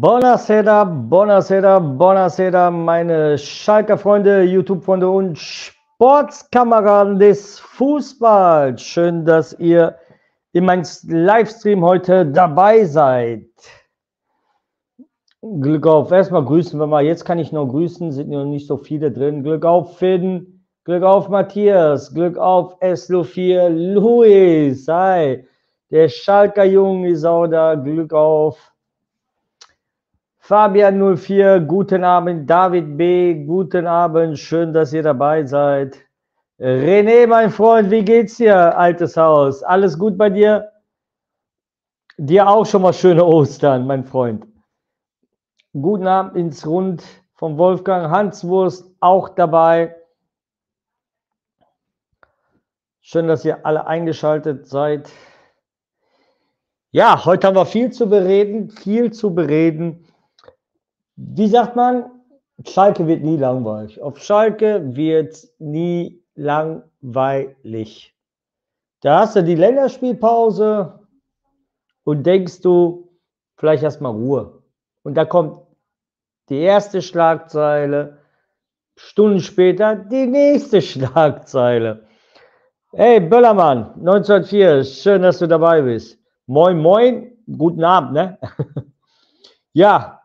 Buonasera, buonasera, buonasera, meine Schalker Freunde, YouTube-Freunde und Sportskameraden des Fußballs. Schön, dass ihr in meinem Livestream heute dabei seid. Glück auf. Erstmal grüßen wir mal. Jetzt kann ich noch grüßen, sind noch nicht so viele drin. Glück auf, Finn. Glück auf, Matthias. Glück auf, Eslo4. Luis. Hi. Der Schalker Junge ist auch da. Glück auf. Fabian 04, guten Abend. David B, guten Abend. Schön, dass ihr dabei seid. René, mein Freund, wie geht's dir, altes Haus? Alles gut bei dir? Dir auch schon mal schöne Ostern, mein Freund. Guten Abend ins Rund von Wolfgang Hanswurst, auch dabei. Schön, dass ihr alle eingeschaltet seid. Ja, heute haben wir viel zu bereden, viel zu bereden. Wie sagt man? Schalke wird nie langweilig. Auf Schalke wird nie langweilig. Da hast du die Länderspielpause und denkst du, vielleicht erstmal Ruhe. Und da kommt die erste Schlagzeile, Stunden später die nächste Schlagzeile. Hey, Böllermann, 1904, schön, dass du dabei bist. Moin, moin, guten Abend, ne? ja,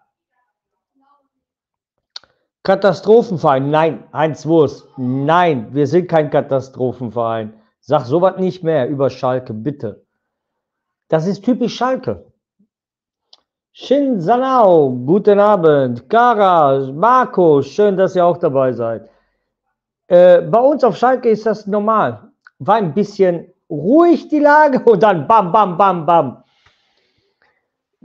Katastrophenverein. Nein, Heinz Wurst. Nein, wir sind kein Katastrophenverein. Sag sowas nicht mehr über Schalke, bitte. Das ist typisch Schalke. Shin Sanao, guten Abend. Kara, Marco, schön, dass ihr auch dabei seid. Äh, bei uns auf Schalke ist das normal. War ein bisschen ruhig die Lage und dann bam, bam, bam, bam.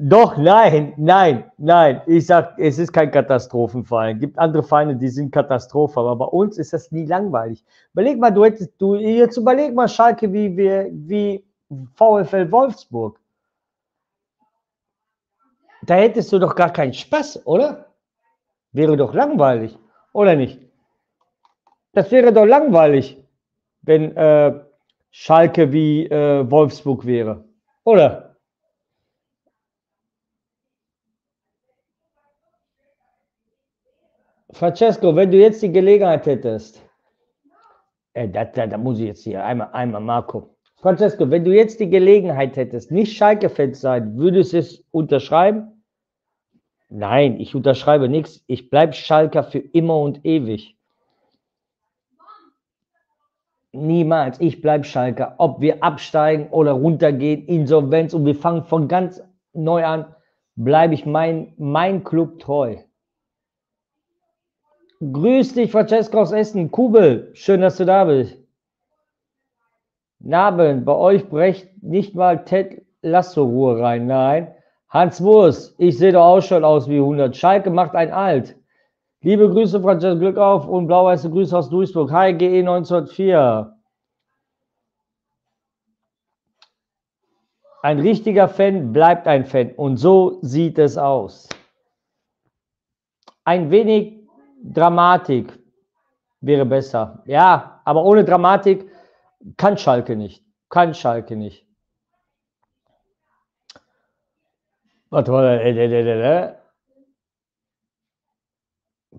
Doch, nein, nein, nein. Ich sag, es ist kein Katastrophenfall. Es gibt andere Feinde, die sind Katastrophe, aber bei uns ist das nie langweilig. Überleg mal, du hättest, du, jetzt überleg mal Schalke wie, wie, wie VfL Wolfsburg. Da hättest du doch gar keinen Spaß, oder? Wäre doch langweilig, oder nicht? Das wäre doch langweilig, wenn äh, Schalke wie äh, Wolfsburg wäre, oder? Francesco, wenn du jetzt die Gelegenheit hättest, äh, da, da, da, muss ich jetzt hier einmal, einmal Marco. Francesco, wenn du jetzt die Gelegenheit hättest, nicht Schalke-Fan sein, würdest du es unterschreiben? Nein, ich unterschreibe nichts. Ich bleibe Schalker für immer und ewig. Niemals. Ich bleibe Schalker. Ob wir absteigen oder runtergehen, Insolvenz und wir fangen von ganz neu an, bleibe ich mein, mein Club treu. Grüß dich, Francesco aus Essen. Kubel, schön, dass du da bist. Nabend, bei euch brecht nicht mal Ted Lasso Ruhe rein. Nein. Hans Wurst, ich sehe doch auch schon aus wie 100. Schalke macht ein Alt. Liebe Grüße, Francesco, Glück auf und blau-weiße Grüße aus Duisburg. Hi, GE 1904. Ein richtiger Fan bleibt ein Fan und so sieht es aus. Ein wenig Dramatik wäre besser. Ja, aber ohne Dramatik kann Schalke nicht. Kann Schalke nicht. Warte mal. Äh, äh, äh,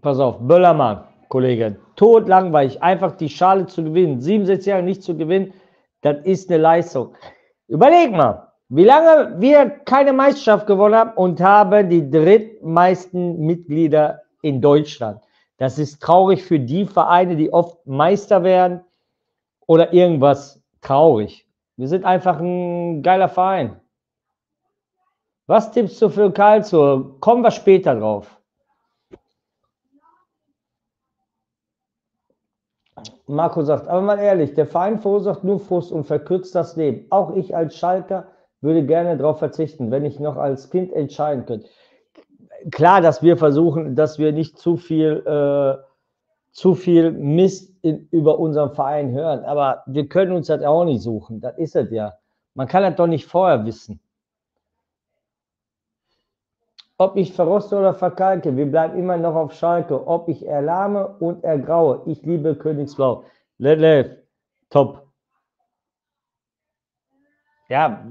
Pass auf, Böllermann, Kollege, tot langweilig, einfach die Schale zu gewinnen, 67 Jahre nicht zu gewinnen, das ist eine Leistung. Überleg mal, wie lange wir keine Meisterschaft gewonnen haben und haben die drittmeisten Mitglieder in Deutschland. Das ist traurig für die Vereine, die oft Meister werden oder irgendwas traurig. Wir sind einfach ein geiler Verein. Was tippst du für Karlsruhe? Kommen wir später drauf. Marco sagt, aber mal ehrlich, der Verein verursacht nur Frust und verkürzt das Leben. Auch ich als Schalker würde gerne darauf verzichten, wenn ich noch als Kind entscheiden könnte klar, dass wir versuchen, dass wir nicht zu viel, äh, zu viel Mist in, über unseren Verein hören. Aber wir können uns das auch nicht suchen. Das ist es ja. Man kann das doch nicht vorher wissen. Ob ich verroste oder verkalke, wir bleiben immer noch auf Schalke. Ob ich erlahme und ergraue, ich liebe Königsblau. Let. Top. ja,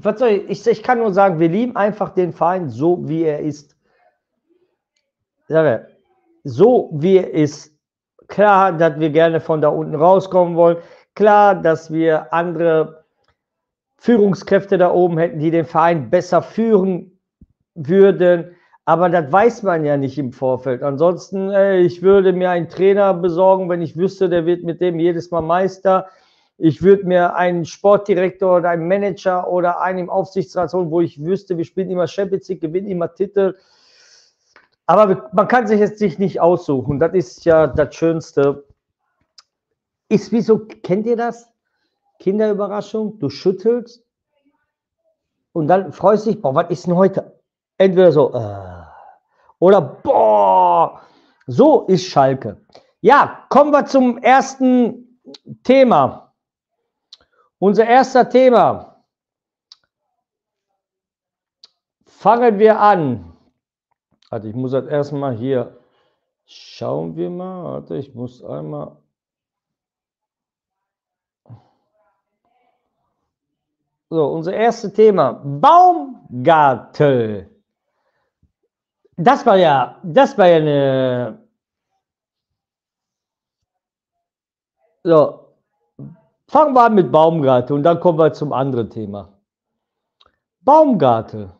was soll ich, ich, ich kann nur sagen, wir lieben einfach den Verein so, wie er ist. So, wie ist. Klar, dass wir gerne von da unten rauskommen wollen. Klar, dass wir andere Führungskräfte da oben hätten, die den Verein besser führen würden. Aber das weiß man ja nicht im Vorfeld. Ansonsten, ey, ich würde mir einen Trainer besorgen, wenn ich wüsste, der wird mit dem jedes Mal Meister. Ich würde mir einen Sportdirektor oder einen Manager oder einen im Aufsichtsrat holen, wo ich wüsste, wir spielen immer Champions League, gewinnen immer Titel. Aber man kann sich jetzt nicht aussuchen. Das ist ja das Schönste. Ist wie so, kennt ihr das? Kinderüberraschung, du schüttelst und dann freust du dich, boah, was ist denn heute? Entweder so, äh, oder boah, so ist Schalke. Ja, kommen wir zum ersten Thema. Unser erster Thema. Fangen wir an. Also ich muss das erstmal hier, schauen wir mal, warte, ich muss einmal So, unser erstes Thema. Baumgartel. Das war ja, das war ja eine. So, Fangen wir an mit Baumgartel und dann kommen wir zum anderen Thema. Baumgartel.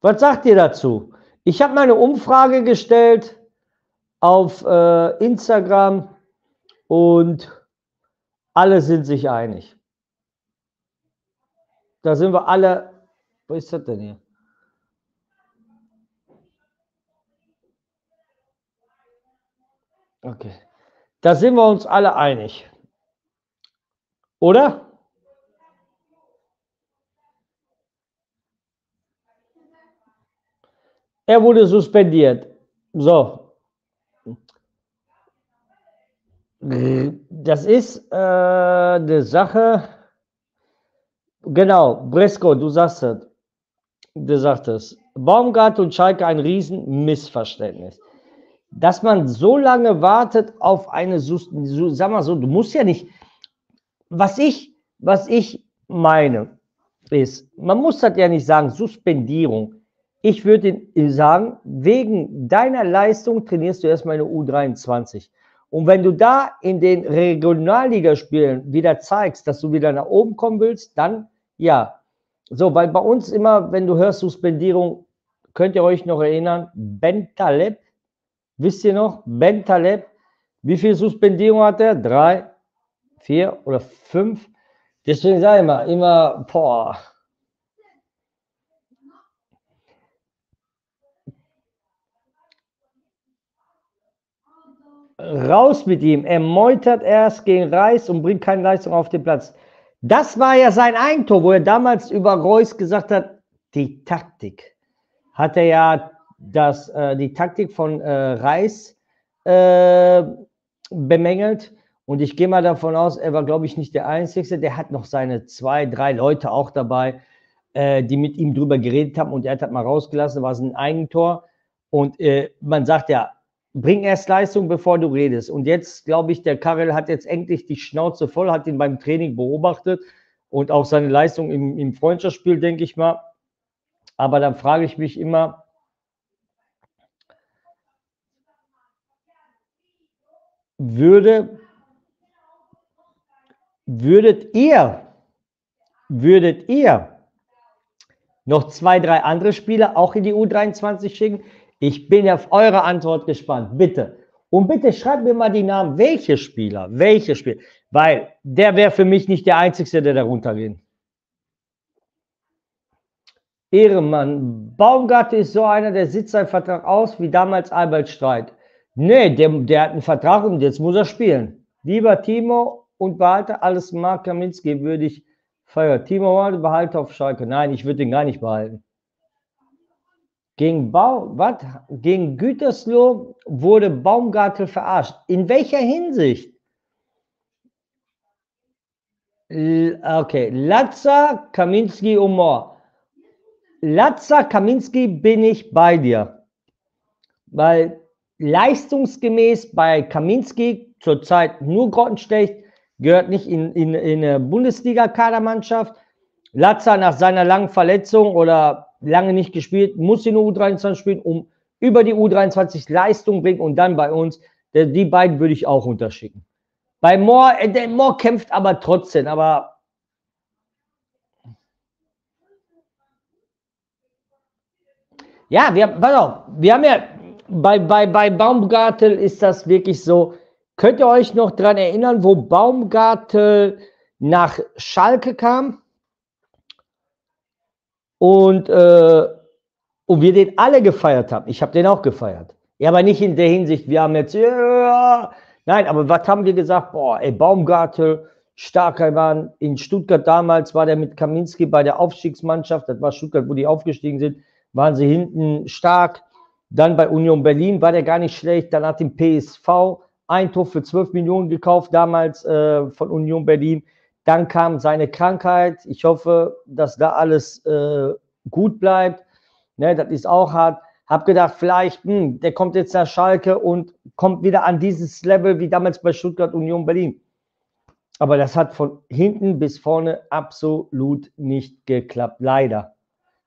Was sagt ihr dazu? Ich habe meine Umfrage gestellt auf äh, Instagram und alle sind sich einig. Da sind wir alle. Wo ist das denn hier? Okay. Da sind wir uns alle einig. Oder? Er wurde suspendiert. So. Das ist äh, eine Sache. Genau, Bresco, du sagst es. Du sagst es. Baumgart und Schalke ein Riesenmissverständnis dass man so lange wartet auf eine, sag mal so, du musst ja nicht, was ich, was ich meine, ist, man muss das ja nicht sagen, Suspendierung. Ich würde sagen, wegen deiner Leistung trainierst du erstmal eine U23. Und wenn du da in den Regionalligaspielen wieder zeigst, dass du wieder nach oben kommen willst, dann ja. So, weil bei uns immer, wenn du hörst Suspendierung, könnt ihr euch noch erinnern, Ben Taleb, Wisst ihr noch, Ben Taleb, wie viel Suspendierung hat er? Drei, vier oder fünf? Deswegen sage ich immer, immer, boah. Raus mit ihm. Er meutert erst gegen Reis und bringt keine Leistung auf den Platz. Das war ja sein Eigentor, wo er damals über Reus gesagt hat, die Taktik. Hat er ja dass äh, die Taktik von äh, Reis äh, bemängelt. Und ich gehe mal davon aus, er war, glaube ich, nicht der Einzige. Der hat noch seine zwei, drei Leute auch dabei, äh, die mit ihm drüber geredet haben. Und er hat das mal rausgelassen, war es ein Eigentor. Und äh, man sagt ja, bring erst Leistung, bevor du redest. Und jetzt, glaube ich, der Karel hat jetzt endlich die Schnauze voll, hat ihn beim Training beobachtet und auch seine Leistung im, im Freundschaftsspiel, denke ich mal. Aber dann frage ich mich immer, würde, würdet ihr, würdet ihr noch zwei, drei andere Spieler auch in die U23 schicken? Ich bin auf eure Antwort gespannt. Bitte. Und bitte schreibt mir mal die Namen. Welche Spieler? Welche Spieler? Weil der wäre für mich nicht der Einzige, der darunter geht. Ehrenmann. Baumgart ist so einer, der sitzt seinen Vertrag aus, wie damals Albert Streit. Nee, der, der hat einen Vertrag und jetzt muss er spielen. Lieber Timo und behalte alles Mark Kaminski, würde ich feiern. Timo behalte auf Schalke. Nein, ich würde ihn gar nicht behalten. Gegen, Bau? Gegen Gütersloh wurde Baumgartel verarscht. In welcher Hinsicht? Okay, Latza, Kaminski und Mohr. Latza, Kaminski bin ich bei dir. Weil leistungsgemäß bei Kaminski zurzeit nur grottenschlecht. gehört nicht in, in, in eine Bundesliga-Kadermannschaft. Latza nach seiner langen Verletzung oder lange nicht gespielt, muss in der U23 spielen, um über die U23 Leistung bringen und dann bei uns. Die beiden würde ich auch unterschicken. Bei Moore, äh, der Moore kämpft aber trotzdem, aber ja, wir, pass auf, wir haben ja bei, bei, bei Baumgartel ist das wirklich so. Könnt ihr euch noch daran erinnern, wo Baumgartel nach Schalke kam? Und, äh, und wir den alle gefeiert haben. Ich habe den auch gefeiert. Ja, aber nicht in der Hinsicht, wir haben jetzt, ja, nein, aber was haben wir gesagt? Boah, ey, Baumgartel, starker Mann. In Stuttgart damals war der mit Kaminski bei der Aufstiegsmannschaft, das war Stuttgart, wo die aufgestiegen sind, waren sie hinten stark. Dann bei Union Berlin war der gar nicht schlecht. Dann hat den PSV ein Tor für 12 Millionen gekauft, damals äh, von Union Berlin. Dann kam seine Krankheit. Ich hoffe, dass da alles äh, gut bleibt. Ne, das ist auch hart. Hab gedacht, vielleicht, hm, der kommt jetzt nach Schalke und kommt wieder an dieses Level wie damals bei Stuttgart Union Berlin. Aber das hat von hinten bis vorne absolut nicht geklappt. Leider.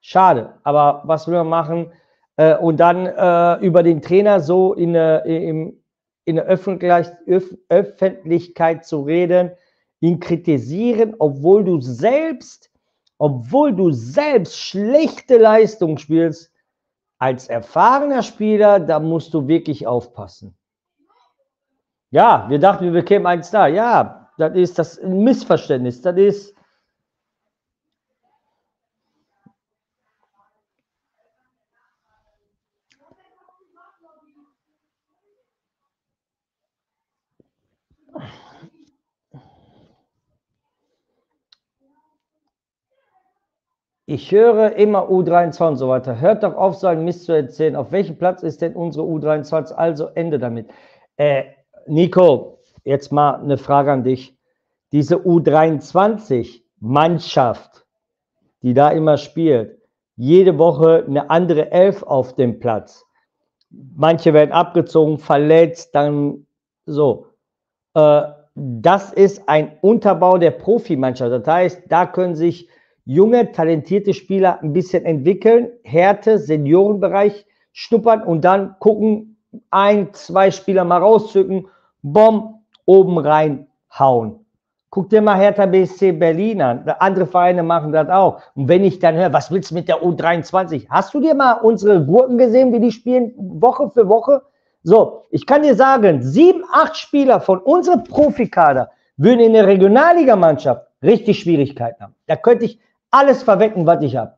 Schade. Aber was will man machen? Äh, und dann äh, über den Trainer so in, äh, in der Öffentlich Öf Öffentlichkeit zu reden, ihn kritisieren, obwohl du selbst, obwohl du selbst schlechte Leistung spielst, als erfahrener Spieler, da musst du wirklich aufpassen. Ja, wir dachten, wir bekämen eins da. Ja, das ist das Missverständnis. Das ist, Ich höre immer U23 und so weiter. Hört doch auf, so einen Mist zu erzählen. Auf welchem Platz ist denn unsere U23? Also Ende damit. Äh, Nico, jetzt mal eine Frage an dich. Diese U23-Mannschaft, die da immer spielt, jede Woche eine andere Elf auf dem Platz. Manche werden abgezogen, verletzt, dann so. Äh, das ist ein Unterbau der Profimannschaft. Das heißt, da können sich junge, talentierte Spieler ein bisschen entwickeln, Härte, Seniorenbereich schnuppern und dann gucken, ein, zwei Spieler mal rauszücken, Bomb, oben reinhauen. Guck dir mal Hertha BSC Berlin an. Andere Vereine machen das auch. Und wenn ich dann höre, was willst du mit der U23? Hast du dir mal unsere Gurken gesehen, wie die spielen, Woche für Woche? So, ich kann dir sagen, sieben, acht Spieler von unserem Profikader würden in der Regionalligamannschaft richtig Schwierigkeiten haben. Da könnte ich alles verwecken, was ich habe.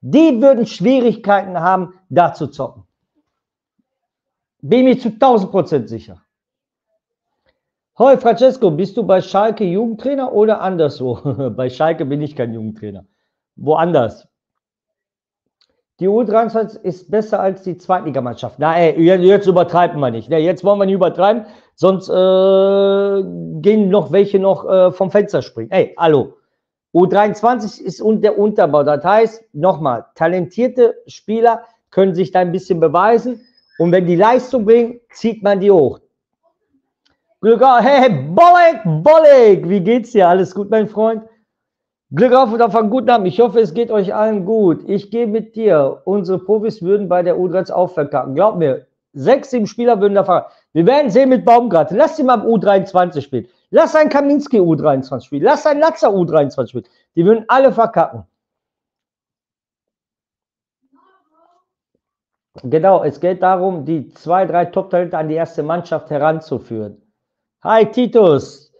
Die würden Schwierigkeiten haben, da zu zocken. Bin mir zu 1000 Prozent sicher. Hoi, Francesco, bist du bei Schalke Jugendtrainer oder anderswo? bei Schalke bin ich kein Jugendtrainer. Woanders. Die U23 ist besser als die Zweitligamannschaft. Na, ey, jetzt übertreiben wir nicht. Jetzt wollen wir nicht übertreiben, sonst äh, gehen noch welche noch äh, vom Fenster springen. Ey, hallo. U23 ist der Unterbau. Das heißt, nochmal, talentierte Spieler können sich da ein bisschen beweisen und wenn die Leistung bringen, zieht man die hoch. Glück auf, hey, Bolek, Bolek, wie geht's dir? Alles gut, mein Freund? Glück auf und auf einen guten Abend. Ich hoffe, es geht euch allen gut. Ich gehe mit dir. Unsere Profis würden bei der U23 auch verkacken. Glaub mir, sechs, sieben Spieler würden da fahren. Wir werden sehen mit Baumgart. Lass sie mal U23 spielen. Lass ein Kaminski U23 spielen. Lass ein Latzer U23 spielen. Die würden alle verkacken. Genau, es geht darum, die zwei, drei Top-Talente an die erste Mannschaft heranzuführen. Hi Titus.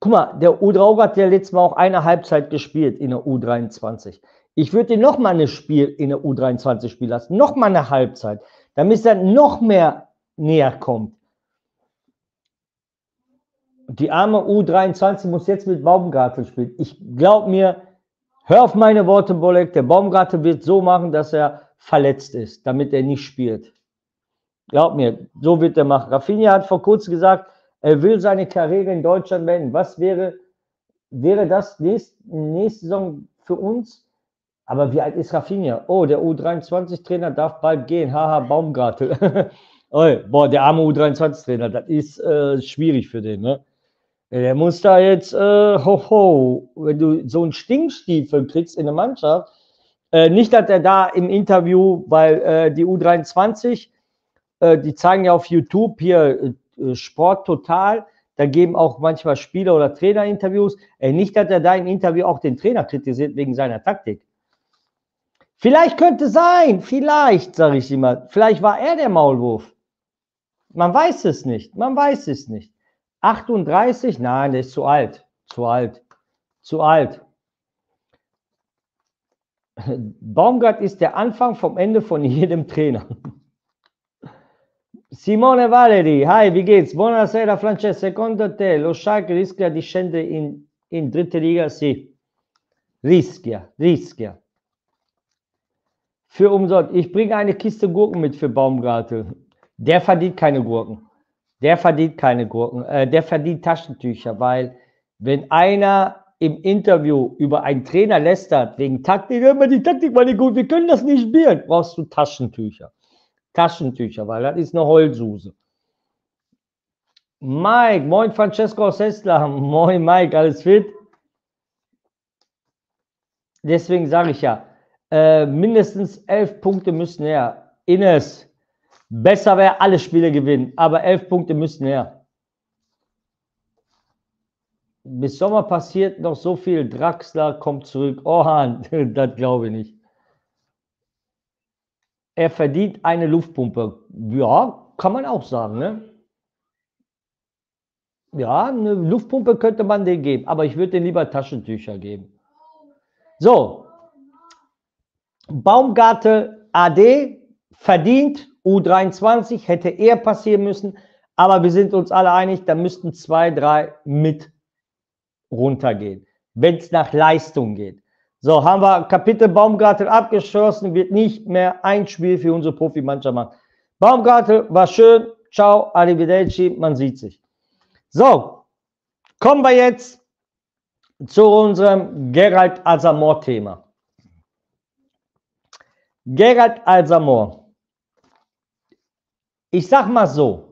Guck mal, der U3 hat ja letztes Mal auch eine Halbzeit gespielt in der U23. Ich würde dir noch mal ein Spiel in der U23 spielen lassen, noch mal eine Halbzeit, damit er noch mehr näher kommt die arme U23 muss jetzt mit Baumgartel spielen. Ich glaube mir, hör auf meine Worte, Bolek, der Baumgartel wird so machen, dass er verletzt ist, damit er nicht spielt. Glaub mir, so wird er machen. Rafinha hat vor kurzem gesagt, er will seine Karriere in Deutschland beenden. Was wäre, wäre das nächst, nächste Saison für uns? Aber wie alt ist Rafinha? Oh, der U23-Trainer darf bald gehen. Haha, Baumgartel. boah, der arme U23-Trainer, das ist äh, schwierig für den, ne? Der muss da jetzt, äh, ho, ho, wenn du so einen Stinkstiefel kriegst in der Mannschaft, äh, nicht, dass er da im Interview, weil äh, die U23, äh, die zeigen ja auf YouTube hier äh, Sport total, da geben auch manchmal Spieler oder Trainer Interviews. Nicht, dass er da im Interview auch den Trainer kritisiert wegen seiner Taktik. Vielleicht könnte sein, vielleicht, sage ich immer, vielleicht war er der Maulwurf. Man weiß es nicht, man weiß es nicht. 38, nein, der ist zu alt, zu alt, zu alt. Baumgart ist der Anfang vom Ende von jedem Trainer. Simone Valeri, hi, wie geht's? Buonasera Francesco, secondo te lo Schalke rischia di scendere in, in dritte Liga? Sì, rischia, rischia. Für umsonst, ich bringe eine Kiste Gurken mit für Baumgartel. Der verdient keine Gurken. Der verdient keine Gurken. Äh, der verdient Taschentücher, weil wenn einer im Interview über einen Trainer lästert, wegen Taktik, immer die Taktik war nicht gut, wir können das nicht spielen, brauchst du Taschentücher. Taschentücher, weil das ist eine Heulsuse. Mike, moin Francesco Sessler, moin Mike, alles fit? Deswegen sage ich ja, äh, mindestens elf Punkte müssen her. Ines, besser wäre alle Spiele gewinnen, aber elf Punkte müssen her bis Sommer passiert noch so viel. Draxler kommt zurück. Orhan, das glaube ich nicht. Er verdient eine Luftpumpe. Ja, kann man auch sagen, ne? Ja, eine Luftpumpe könnte man den geben, aber ich würde den lieber Taschentücher geben. So, Baumgarte AD verdient U23, hätte eher passieren müssen, aber wir sind uns alle einig, da müssten zwei, drei mit runtergehen, wenn es nach Leistung geht. So, haben wir Kapitel Baumgartel abgeschlossen, wird nicht mehr ein Spiel für unsere Profimannschaft machen. Baumgartel war schön, ciao, arrivederci, man sieht sich. So, kommen wir jetzt zu unserem Gerald Asamor-Thema. Gerald Alsamor. Ich sag mal so,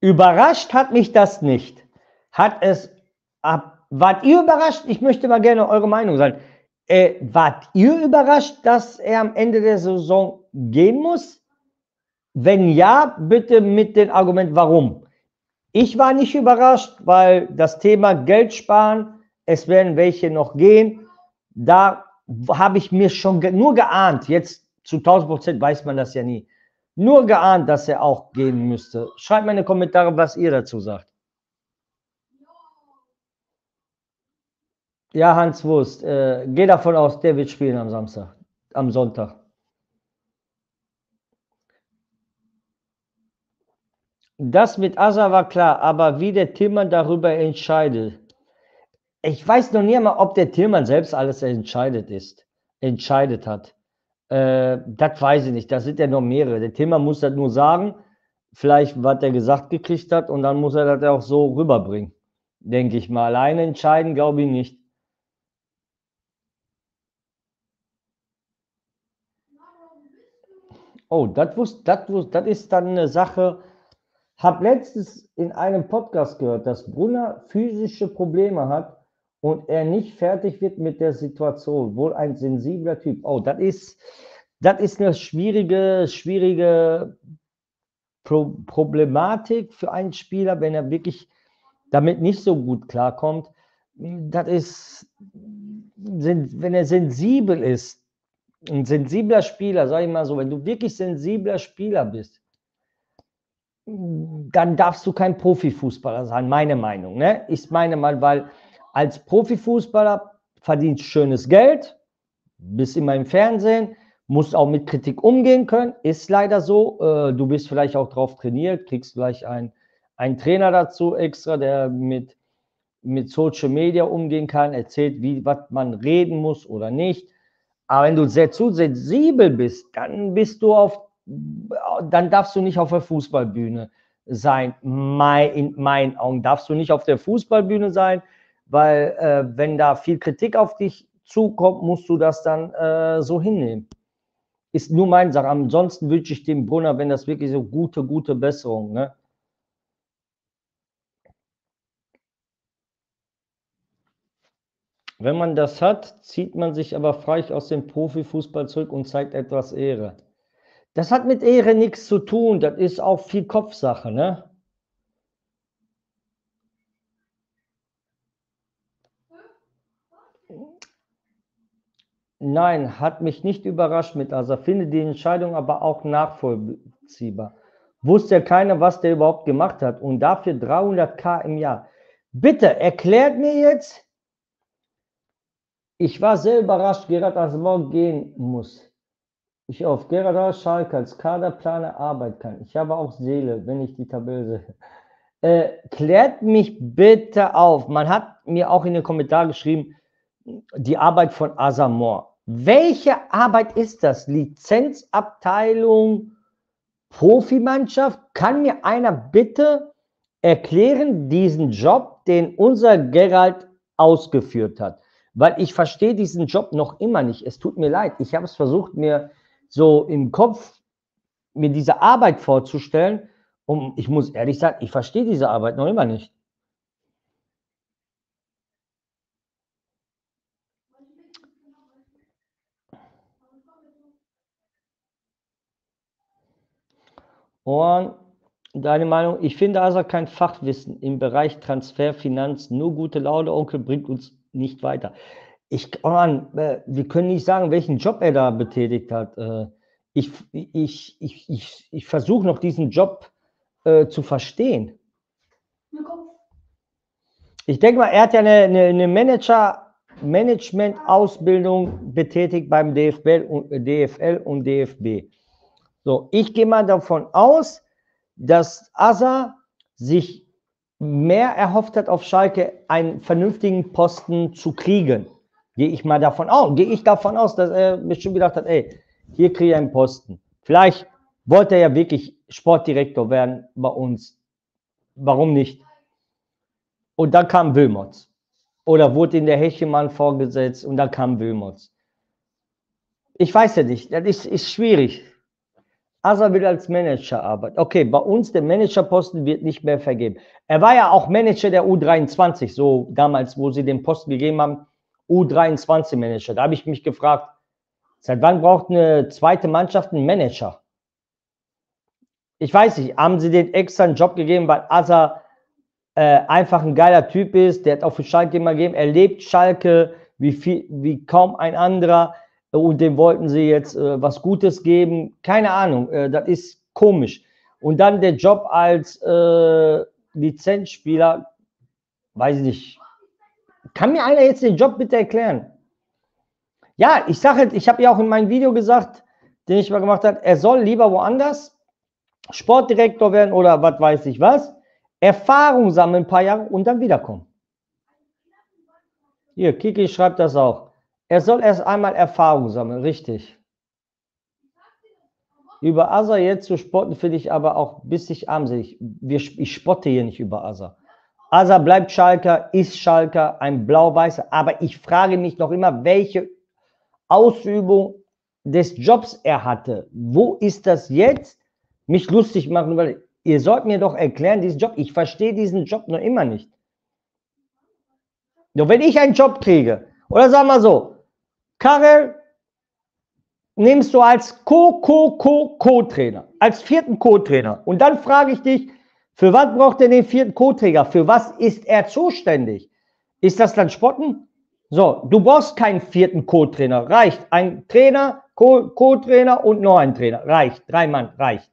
Überrascht hat mich das nicht. Hat es, ab, wart ihr überrascht? Ich möchte mal gerne eure Meinung sagen. Äh, wart ihr überrascht, dass er am Ende der Saison gehen muss? Wenn ja, bitte mit dem Argument, warum. Ich war nicht überrascht, weil das Thema Geld sparen, es werden welche noch gehen, da habe ich mir schon nur geahnt. Jetzt zu 1000 Prozent weiß man das ja nie nur geahnt, dass er auch gehen müsste. Schreibt mir in die Kommentare, was ihr dazu sagt. Ja, Hans Wurst, äh, geh davon aus, der wird spielen am Samstag, am Sonntag. Das mit Asa war klar, aber wie der Tillmann darüber entscheidet. Ich weiß noch nie mal, ob der Tillmann selbst alles entscheidet ist, entscheidet hat. Äh, das weiß ich nicht. Das sind ja noch mehrere. Der Thema muss das nur sagen, vielleicht, was er gesagt gekriegt hat, und dann muss er das auch so rüberbringen. Denke ich mal. Alleine entscheiden, glaube ich nicht. Oh, das ist dann eine Sache. Hab letztens in einem Podcast gehört, dass Brunner physische Probleme hat und er nicht fertig wird mit der Situation, wohl ein sensibler Typ. Oh, das ist, das ist eine schwierige, schwierige Pro Problematik für einen Spieler, wenn er wirklich damit nicht so gut klarkommt. Das ist, wenn er sensibel ist, ein sensibler Spieler, sag ich mal so, wenn du wirklich sensibler Spieler bist, dann darfst du kein Profifußballer sein, meine Meinung. Ne? Ist meine Meinung, weil als Profifußballer verdienst schönes Geld, bist immer im Fernsehen, musst auch mit Kritik umgehen können, ist leider so. Äh, du bist vielleicht auch drauf trainiert, kriegst gleich einen, einen Trainer dazu extra, der mit, mit Social Media umgehen kann, erzählt, wie was man reden muss oder nicht. Aber wenn du sehr zu sensibel bist, dann bist du auf, dann darfst du nicht auf der Fußballbühne sein. in meinen Augen darfst du nicht auf der Fußballbühne sein, weil äh, wenn da viel Kritik auf dich zukommt, musst du das dann äh, so hinnehmen. Ist nur mein Sache. Ansonsten wünsche ich dem Brunner, wenn das wirklich so gute, gute Besserung. Ne? Wenn man das hat, zieht man sich aber frei aus dem Profifußball zurück und zeigt etwas Ehre. Das hat mit Ehre nichts zu tun, das ist auch viel Kopfsache, ne? Nein, hat mich nicht überrascht mit Asa. Finde die Entscheidung aber auch nachvollziehbar. Wusste ja keiner, was der überhaupt gemacht hat. Und dafür 300k im Jahr. Bitte erklärt mir jetzt, ich war sehr überrascht, Gerhard Asamoah gehen muss. Ich auf Gerhard Schalke als Kaderplaner arbeiten kann. Ich habe auch Seele, wenn ich die Tabelle sehe. Äh, klärt mich bitte auf. Man hat mir auch in den Kommentaren geschrieben, die Arbeit von Asamor. Welche Arbeit ist das? Lizenzabteilung, Profimannschaft? Kann mir einer bitte erklären diesen Job, den unser Gerald ausgeführt hat? Weil ich verstehe diesen Job noch immer nicht. Es tut mir leid. Ich habe es versucht, mir so im Kopf, mir diese Arbeit vorzustellen. Und ich muss ehrlich sagen, ich verstehe diese Arbeit noch immer nicht. Und deine Meinung? Ich finde also kein Fachwissen im Bereich Transfer, Finanz, nur gute Laune, Onkel bringt uns nicht weiter. Ich, oh Mann, äh, wir können nicht sagen, welchen Job er da betätigt hat. Äh, ich, ich, ich, ich, ich versuche noch diesen Job äh, zu verstehen. Ich denke mal, er hat ja eine, eine, eine Manager, Management-Ausbildung betätigt beim DFB und, DFL und DFB. So, ich gehe mal davon aus, dass Asa sich mehr erhofft hat, auf Schalke einen vernünftigen Posten zu kriegen. Gehe ich mal davon aus, gehe ich davon aus, dass er bestimmt gedacht hat, ey, hier kriege ich einen Posten. Vielleicht wollte er ja wirklich Sportdirektor werden bei uns. Warum nicht? Und dann kam Wilmots. Oder wurde in der Hechemann vorgesetzt und dann kam Wilmots. Ich weiß ja nicht, das ist, ist schwierig. Asa will als Manager arbeiten. Okay, bei uns der Managerposten wird nicht mehr vergeben. Er war ja auch Manager der U23, so damals, wo sie den Posten gegeben haben, U23-Manager. Da habe ich mich gefragt, seit wann braucht eine zweite Mannschaft einen Manager? Ich weiß nicht, haben sie den extra einen Job gegeben, weil Asa äh, einfach ein geiler Typ ist, der hat auch für Schalke immer gegeben, er lebt Schalke wie, viel, wie kaum ein anderer und dem wollten sie jetzt äh, was Gutes geben. Keine Ahnung, äh, das ist komisch. Und dann der Job als äh, Lizenzspieler, weiß ich nicht. Kann mir einer jetzt den Job bitte erklären? Ja, ich sage, ich habe ja auch in meinem Video gesagt, den ich mal gemacht habe, er soll lieber woanders Sportdirektor werden oder was weiß ich was, Erfahrung sammeln ein paar Jahre und dann wiederkommen. Hier, Kiki schreibt das auch. Er soll erst einmal Erfahrung sammeln, richtig. Über Asa jetzt zu spotten, finde ich aber auch bissig armselig. Wir, ich spotte hier nicht über Asa. Asa bleibt Schalker, ist Schalker, ein Blau-Weißer. Aber ich frage mich noch immer, welche Ausübung des Jobs er hatte. Wo ist das jetzt? Mich lustig machen, weil ihr sollt mir doch erklären, diesen Job. Ich verstehe diesen Job noch immer nicht. Nur wenn ich einen Job kriege, oder sagen wir so, Karel nimmst du als Co-Co-Co-Co-Trainer, als vierten Co-Trainer. Und dann frage ich dich, für was braucht er den vierten Co-Träger? Für was ist er zuständig? Ist das dann Spotten? So, du brauchst keinen vierten Co-Trainer. Reicht. Ein Trainer, Co-Trainer und noch ein Trainer. Reicht. Drei Mann, reicht.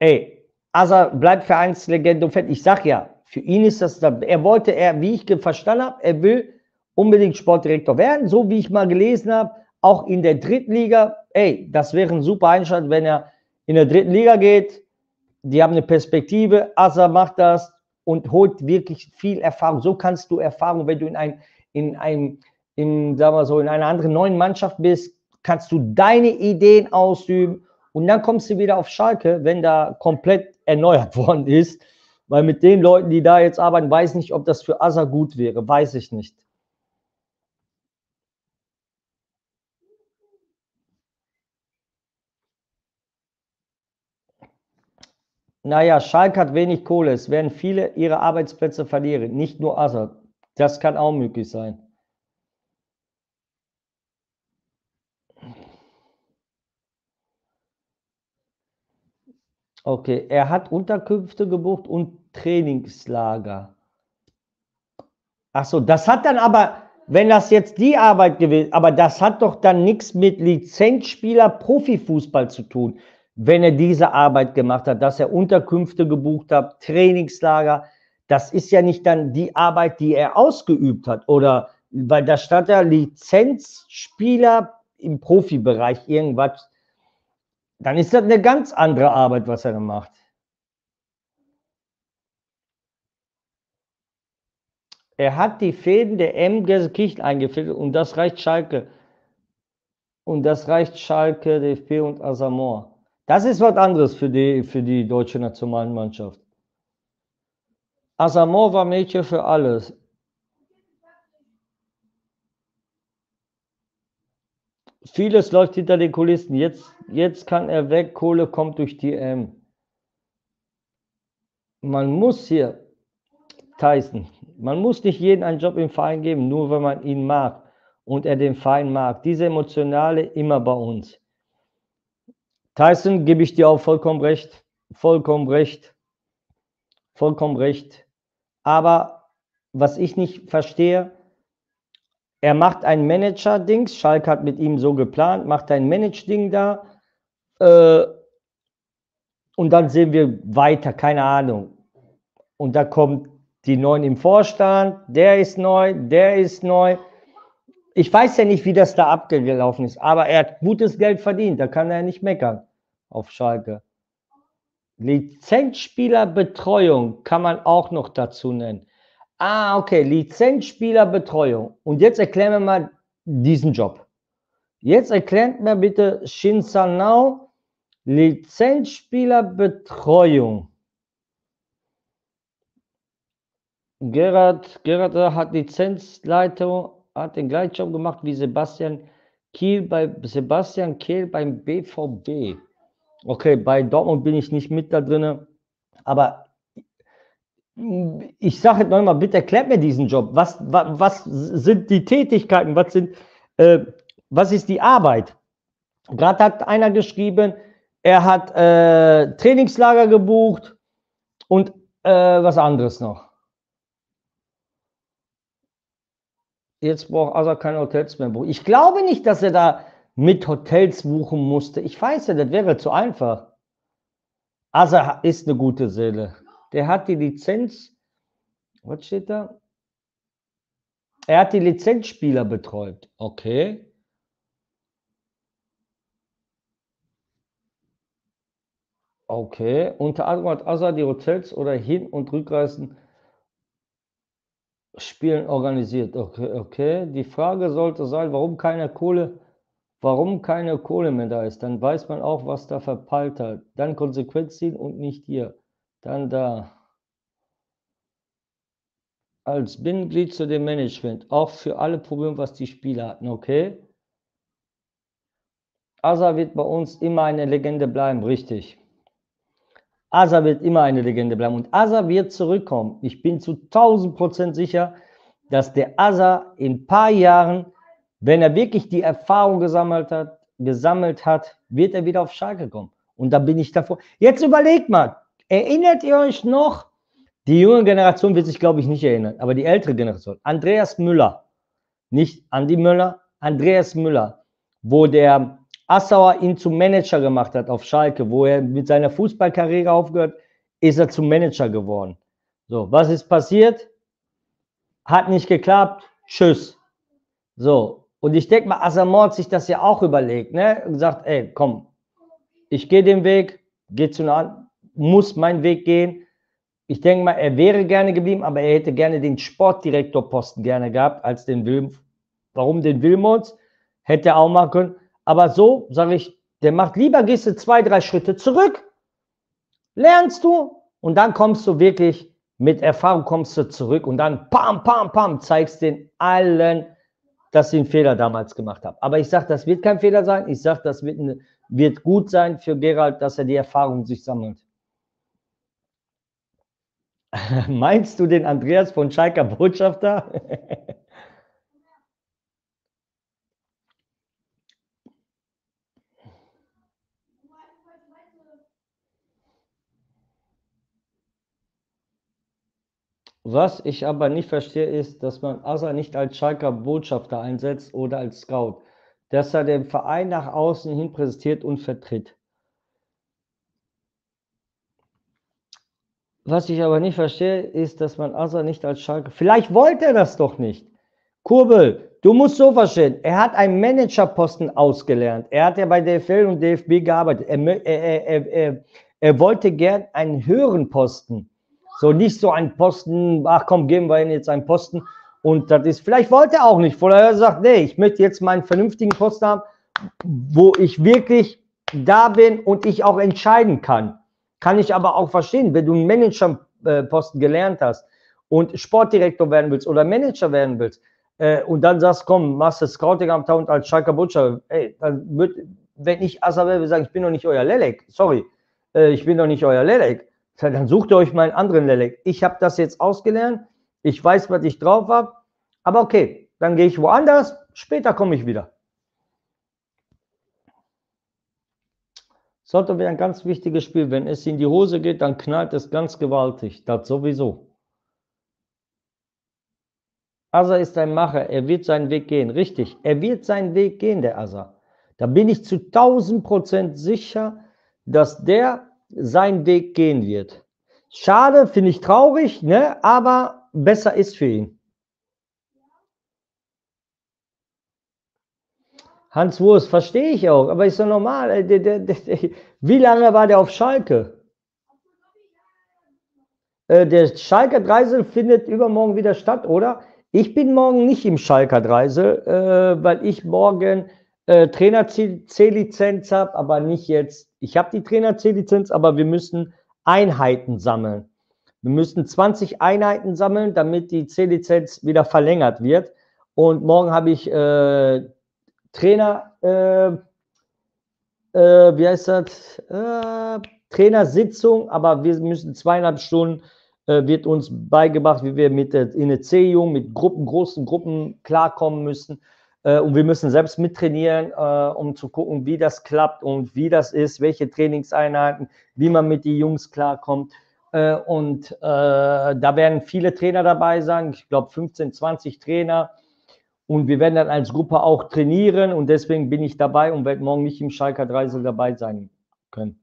Ey, Asa bleibt Vereinslegende und fett. Ich sag ja, für ihn ist das, er wollte, er, wie ich verstanden habe, er will unbedingt Sportdirektor werden, so wie ich mal gelesen habe, auch in der dritten Liga. Ey, das wäre ein super Einstand, wenn er in der dritten Liga geht. Die haben eine Perspektive. Asa macht das und holt wirklich viel Erfahrung. So kannst du Erfahrung, wenn du in ein, in einem, in, sagen wir so, in einer anderen neuen Mannschaft bist, kannst du deine Ideen ausüben und dann kommst du wieder auf Schalke, wenn da komplett erneuert worden ist. Weil mit den Leuten, die da jetzt arbeiten, weiß ich nicht, ob das für Asa gut wäre. Weiß ich nicht. Naja, Schalke hat wenig Kohle. Es werden viele ihre Arbeitsplätze verlieren. Nicht nur Assad. Das kann auch möglich sein. Okay, er hat Unterkünfte gebucht und Trainingslager. Achso, das hat dann aber, wenn das jetzt die Arbeit gewesen, aber das hat doch dann nichts mit Lizenzspieler Profifußball zu tun, wenn er diese Arbeit gemacht hat, dass er Unterkünfte gebucht hat, Trainingslager. Das ist ja nicht dann die Arbeit, die er ausgeübt hat, oder weil da stand ja Lizenzspieler im Profibereich irgendwas dann ist das eine ganz andere Arbeit, was er macht. Er hat die Fäden der M. Gelsenkirchen eingefädelt und das reicht Schalke. Und das reicht Schalke, DFB und Asamor. Das ist was anderes für die, für die deutsche Nationalmannschaft. Asamor war Mädchen für alles. Vieles läuft hinter den Kulissen. Jetzt, jetzt kann er weg. Kohle kommt durch die M. Man muss hier, Tyson, man muss nicht jeden einen Job im Verein geben, nur wenn man ihn mag und er den Verein mag. Diese Emotionale immer bei uns. Tyson, gebe ich dir auch vollkommen recht. Vollkommen recht. Vollkommen recht. Aber was ich nicht verstehe, er macht ein Manager-Dings, Schalke hat mit ihm so geplant, macht ein Manage-Ding da. Äh, und dann sehen wir weiter, keine Ahnung. Und da kommt die Neuen im Vorstand, der ist neu, der ist neu. Ich weiß ja nicht, wie das da abgelaufen ist, aber er hat gutes Geld verdient, da kann er nicht meckern auf Schalke. Lizenzspielerbetreuung kann man auch noch dazu nennen. Ah, okay, Lizenzspielerbetreuung. Und jetzt erklären wir mal diesen Job. Jetzt erklärt mir bitte Shinsanao Lizenzspielerbetreuung. Gerhard, Gerhard hat Lizenzleitung, hat den gleichen Job gemacht wie Sebastian Kiel bei Sebastian Kehl beim BVB. Okay, bei Dortmund bin ich nicht mit da drin, aber ich sage jetzt nochmal, bitte erklärt mir diesen Job. Was, was, was sind die Tätigkeiten? Was, sind, äh, was ist die Arbeit? Gerade hat einer geschrieben, er hat äh, Trainingslager gebucht und äh, was anderes noch. Jetzt braucht also keine Hotels mehr buchen. Ich glaube nicht, dass er da mit Hotels buchen musste. Ich weiß ja, das wäre zu einfach. Asa ist eine gute Seele. Der hat die Lizenz, was steht da? Er hat die Lizenzspieler betreut. Okay. Okay. Unter anderem hat Asa die Hotels oder Hin- und Rückreisen Spielen organisiert. Okay, okay. Die Frage sollte sein, warum keine Kohle, warum keine Kohle mehr da ist. Dann weiß man auch, was da verpeilt hat. Dann Konsequenz ziehen und nicht hier. Dann da. Als Mitglied zu dem Management, auch für alle Probleme, was die Spieler hatten, okay? Asa wird bei uns immer eine Legende bleiben, richtig. Asa wird immer eine Legende bleiben und Asa wird zurückkommen. Ich bin zu 1000 Prozent sicher, dass der Asa in ein paar Jahren, wenn er wirklich die Erfahrung gesammelt hat, gesammelt hat, wird er wieder auf Schalke kommen. Und da bin ich davor. Jetzt überlegt mal, Erinnert ihr euch noch? Die junge Generation wird sich, glaube ich, nicht erinnern, aber die ältere Generation. Andreas Müller, nicht Andi Müller, Andreas Müller, wo der Assauer ihn zum Manager gemacht hat auf Schalke, wo er mit seiner Fußballkarriere aufgehört, ist er zum Manager geworden. So, was ist passiert? Hat nicht geklappt. Tschüss. So, und ich denke mal, Asamoah hat sich das ja auch überlegt, ne? Und gesagt, ey, komm, ich gehe den Weg, geh zu einer muss mein Weg gehen. Ich denke mal, er wäre gerne geblieben, aber er hätte gerne den Sportdirektorposten gerne gehabt als den Wilm. Warum den Wilmots? Hätte er auch machen können. Aber so sage ich, der macht lieber, gehst du zwei, drei Schritte zurück, lernst du und dann kommst du wirklich mit Erfahrung kommst du zurück und dann pam, pam, pam, zeigst den allen, dass sie einen Fehler damals gemacht haben. Aber ich sage, das wird kein Fehler sein. Ich sage, das wird, wird gut sein für Gerald, dass er die Erfahrung sich sammelt. Meinst du den Andreas von Schalker Botschafter? Was ich aber nicht verstehe, ist, dass man Asa nicht als Schalker Botschafter einsetzt oder als Scout, dass er den Verein nach außen hin präsentiert und vertritt. Was ich aber nicht verstehe, ist, dass man Asa nicht als Schalke. Vielleicht wollte er das doch nicht. Kurbel, du musst so verstehen. Er hat einen Managerposten ausgelernt. Er hat ja bei DFL und DFB gearbeitet. Er, er, er, er wollte gern einen höheren Posten. So nicht so ein Posten, ach komm, geben wir ihm jetzt einen Posten. Und das ist, vielleicht wollte er auch nicht. Vorher er sagt, nee, ich möchte jetzt meinen vernünftigen Posten haben, wo ich wirklich da bin und ich auch entscheiden kann. Kann ich aber auch verstehen, wenn du einen Managerposten gelernt hast und Sportdirektor werden willst oder Manager werden willst äh, und dann sagst, komm, machst du Scouting am Town als Schalker Butcher, ey, dann wird, wenn ich Asa wäre, sagen, ich bin doch nicht euer Lelek, sorry, äh, ich bin doch nicht euer Lelek dann sucht ihr euch mal einen anderen Lelek. Ich habe das jetzt ausgelernt. Ich weiß, was ich drauf habe. Aber okay, dann gehe ich woanders. Später komme ich wieder. Sollte wäre ein ganz wichtiges Spiel. Wenn es in die Hose geht, dann knallt es ganz gewaltig. Das sowieso. Asa ist ein Macher. Er wird seinen Weg gehen. Richtig. Er wird seinen Weg gehen, der Asa. Da bin ich zu 1000 Prozent sicher, dass der seinen Weg gehen wird. Schade, finde ich traurig, ne? aber besser ist für ihn. Hans Wurst, verstehe ich auch, aber ist doch normal. Äh, wie lange war der auf Schalke? Äh, der Schalker Dreisel findet übermorgen wieder statt, oder? Ich bin morgen nicht im Schalker Dreisel, äh, weil ich morgen Trainer C-Lizenz habe, aber nicht jetzt ich habe die Trainer C-Lizenz, aber wir müssen Einheiten sammeln. Wir müssen 20 Einheiten sammeln, damit die C-Lizenz wieder verlängert wird. Und morgen habe ich äh, Trainer, äh, äh, wie heißt das? Äh, Trainersitzung, aber wir müssen zweieinhalb Stunden, äh, wird uns beigebracht, wie wir mit der, in der C-Jung, mit Gruppen, großen Gruppen klarkommen müssen. Äh, und wir müssen selbst mittrainieren, äh, um zu gucken, wie das klappt und wie das ist, welche Trainingseinheiten, wie man mit den Jungs klarkommt. Äh, und da werden viele Trainer dabei sein, ich glaube 15, 20 Trainer. Und wir werden dann als Gruppe auch trainieren und deswegen bin ich dabei und werde morgen nicht im Schalker Dreisel dabei sein können.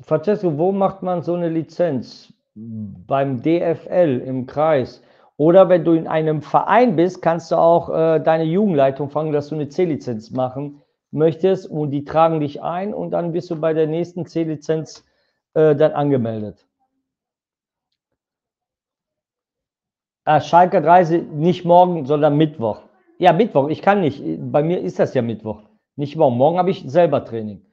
Francesco, wo macht man so eine Lizenz? Beim DFL im Kreis. Oder wenn du in einem Verein bist, kannst du auch äh, deine Jugendleitung fangen, dass du eine C-Lizenz machen möchtest und die tragen dich ein und dann bist du bei der nächsten C-Lizenz äh, dann angemeldet. Ah, Schalke 3 nicht morgen, sondern Mittwoch. Ja, Mittwoch. Ich kann nicht. Bei mir ist das ja Mittwoch. Nicht morgen. Morgen habe ich selber Training.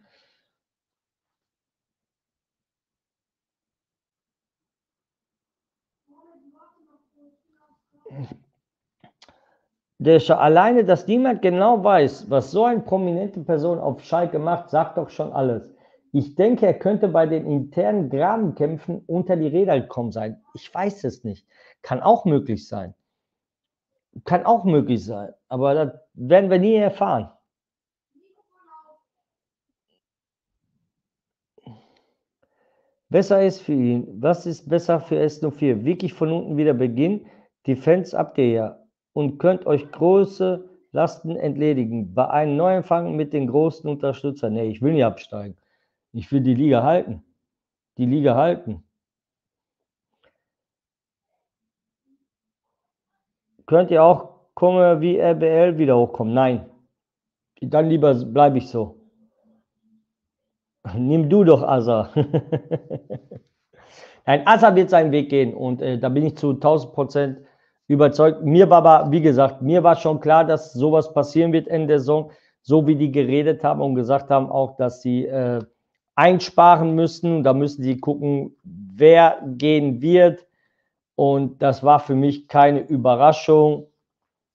Der schon alleine, dass niemand genau weiß, was so eine prominente Person auf Schalke macht, sagt doch schon alles. Ich denke, er könnte bei den internen Grabenkämpfen unter die Räder gekommen sein. Ich weiß es nicht. Kann auch möglich sein. Kann auch möglich sein. Aber das werden wir nie erfahren. Besser ist für ihn. Was ist besser für S04? Wirklich von unten wieder beginnen die Fans habt ihr ja und könnt euch große Lasten entledigen. Bei einem Neuempfang mit den großen Unterstützern. Nee, ich will nicht absteigen. Ich will die Liga halten. Die Liga halten. Könnt ihr auch kommen wie RBL wieder hochkommen? Nein. Dann lieber bleibe ich so. Nimm du doch Asa. Nein, Asa wird seinen Weg gehen und äh, da bin ich zu 1000 Prozent überzeugt. Mir war aber, wie gesagt, mir war schon klar, dass sowas passieren wird in der Saison, so wie die geredet haben und gesagt haben auch, dass sie äh, einsparen müssen. Da müssen sie gucken, wer gehen wird. Und das war für mich keine Überraschung,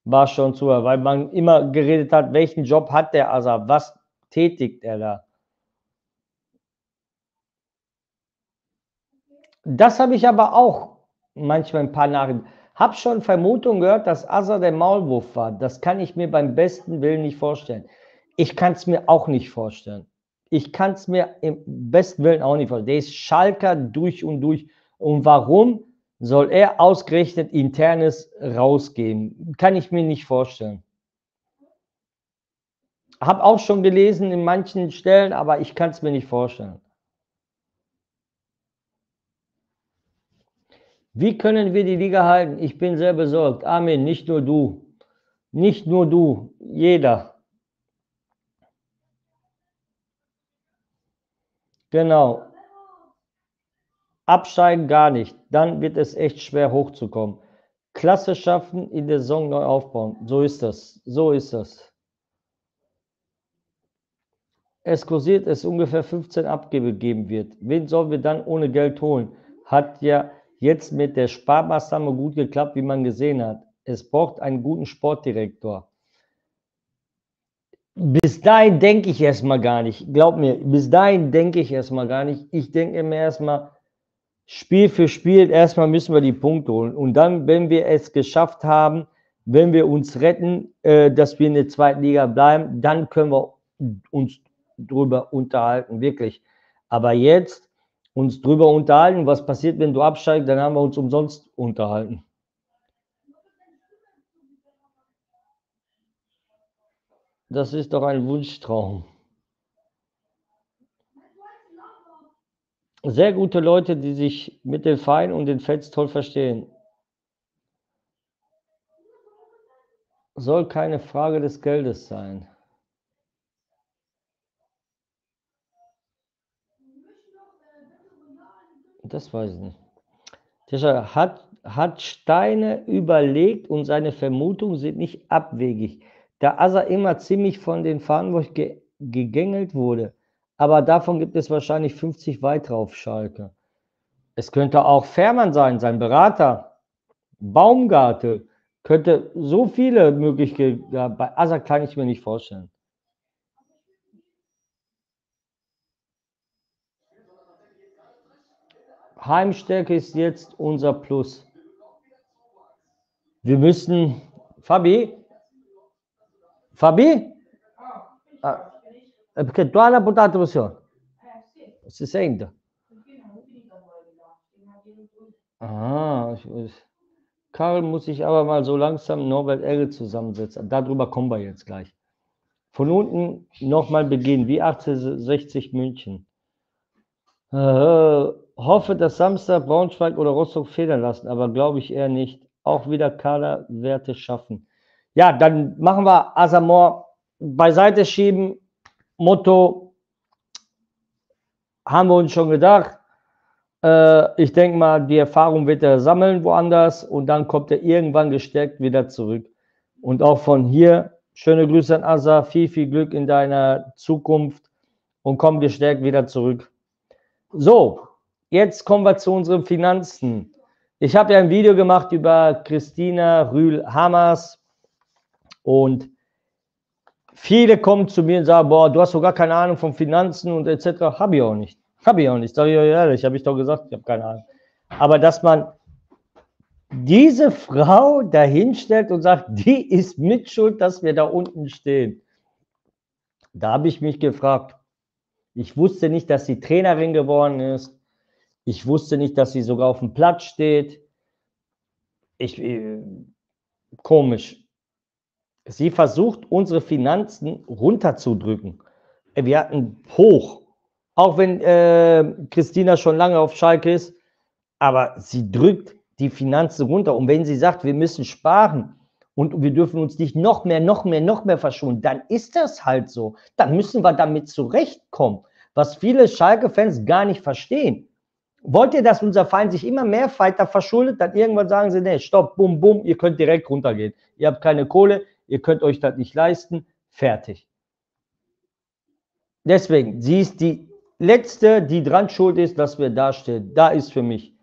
war schon zu, weil man immer geredet hat, welchen Job hat der Asa, was tätigt er da? Das habe ich aber auch manchmal ein paar Nachrichten. Hab schon Vermutungen gehört, dass Asa der Maulwurf war. Das kann ich mir beim besten Willen nicht vorstellen. Ich kann es mir auch nicht vorstellen. Ich kann es mir im besten Willen auch nicht vorstellen. Der ist Schalker durch und durch. Und warum soll er ausgerechnet internes rausgeben? Kann ich mir nicht vorstellen. Hab auch schon gelesen in manchen Stellen, aber ich kann es mir nicht vorstellen. Wie können wir die Liga halten? Ich bin sehr besorgt. Amen. Nicht nur du. Nicht nur du. Jeder. Genau. Absteigen gar nicht. Dann wird es echt schwer hochzukommen. Klasse schaffen, in der Saison neu aufbauen. So ist das. So ist das. Es kursiert, es ungefähr 15 abgegeben wird. Wen sollen wir dann ohne Geld holen? Hat ja jetzt mit der Sparmaßnahme gut geklappt, wie man gesehen hat. Es braucht einen guten Sportdirektor. Bis dahin denke ich erstmal gar nicht. Glaub mir, bis dahin denke ich erstmal gar nicht. Ich denke mir erstmal, Spiel für Spiel, erstmal müssen wir die Punkte holen. Und dann, wenn wir es geschafft haben, wenn wir uns retten, äh, dass wir in der zweiten Liga bleiben, dann können wir uns drüber unterhalten, wirklich. Aber jetzt uns drüber unterhalten, was passiert, wenn du absteigst, dann haben wir uns umsonst unterhalten. Das ist doch ein Wunschtraum. Sehr gute Leute, die sich mit den Verein und den Fans toll verstehen. Soll keine Frage des Geldes sein. Das weiß ich nicht. Tisha, hat, hat Steine überlegt und seine Vermutungen sind nicht abwegig. Da Asa immer ziemlich von den Verantwortlichen ge gegängelt wurde. Aber davon gibt es wahrscheinlich 50 weitere auf Schalke. Es könnte auch Fährmann sein, sein Berater. Baumgarte. Könnte so viele. Ja, bei Asa kann ich mir nicht vorstellen. Heimstärke ist jetzt unser Plus. Wir müssen, Fabi, Fabi, ah, perché tu la portata televisione? Si sente? Ah, ich, Karl muss sich aber mal so langsam Norbert Egge zusammensetzen. Darüber kommen wir jetzt gleich. Von unten nochmal beginnen, wie 1860 München. Äh, hoffe, dass Samstag Braunschweig oder Rostock federn lassen, aber glaube ich eher nicht. Auch wieder Kaderwerte schaffen. Ja, dann machen wir Asamor beiseite schieben. Motto haben wir uns schon gedacht. Äh, ich denke mal, die Erfahrung wird er sammeln woanders und dann kommt er irgendwann gestärkt wieder zurück. Und auch von hier schöne Grüße an Asa, viel, viel Glück in deiner Zukunft und komm gestärkt wieder zurück. So, Jetzt kommen wir zu unseren Finanzen. Ich habe ja ein Video gemacht über Christina Rühl-Hammers und viele kommen zu mir und sagen, boah, du hast doch gar keine Ahnung von Finanzen und etc. Habe ich auch nicht. Habe ich auch nicht. Sag ich euch ehrlich, habe ich doch gesagt, ich habe keine Ahnung. Aber dass man diese Frau dahinstellt und sagt, die ist mitschuld, dass wir da unten stehen. Da habe ich mich gefragt. Ich wusste nicht, dass sie Trainerin geworden ist. Ich wusste nicht, dass sie sogar auf dem Platz steht. Ich, äh, komisch. Sie versucht, unsere Finanzen runterzudrücken. Wir hatten hoch, auch wenn äh, Christina schon lange auf Schalke ist, aber sie drückt die Finanzen runter. Und wenn sie sagt, wir müssen sparen und wir dürfen uns nicht noch mehr, noch mehr, noch mehr verschonen, dann ist das halt so. Dann müssen wir damit zurechtkommen. Was viele Schalke-Fans gar nicht verstehen. Wollt ihr, dass unser Feind sich immer mehr weiter verschuldet? Dann irgendwann sagen sie, nee, stopp, bum, bum, ihr könnt direkt runtergehen. Ihr habt keine Kohle, ihr könnt euch das nicht leisten. Fertig. Deswegen, sie ist die letzte, die dran schuld ist, dass wir da stehen. Da ist für mich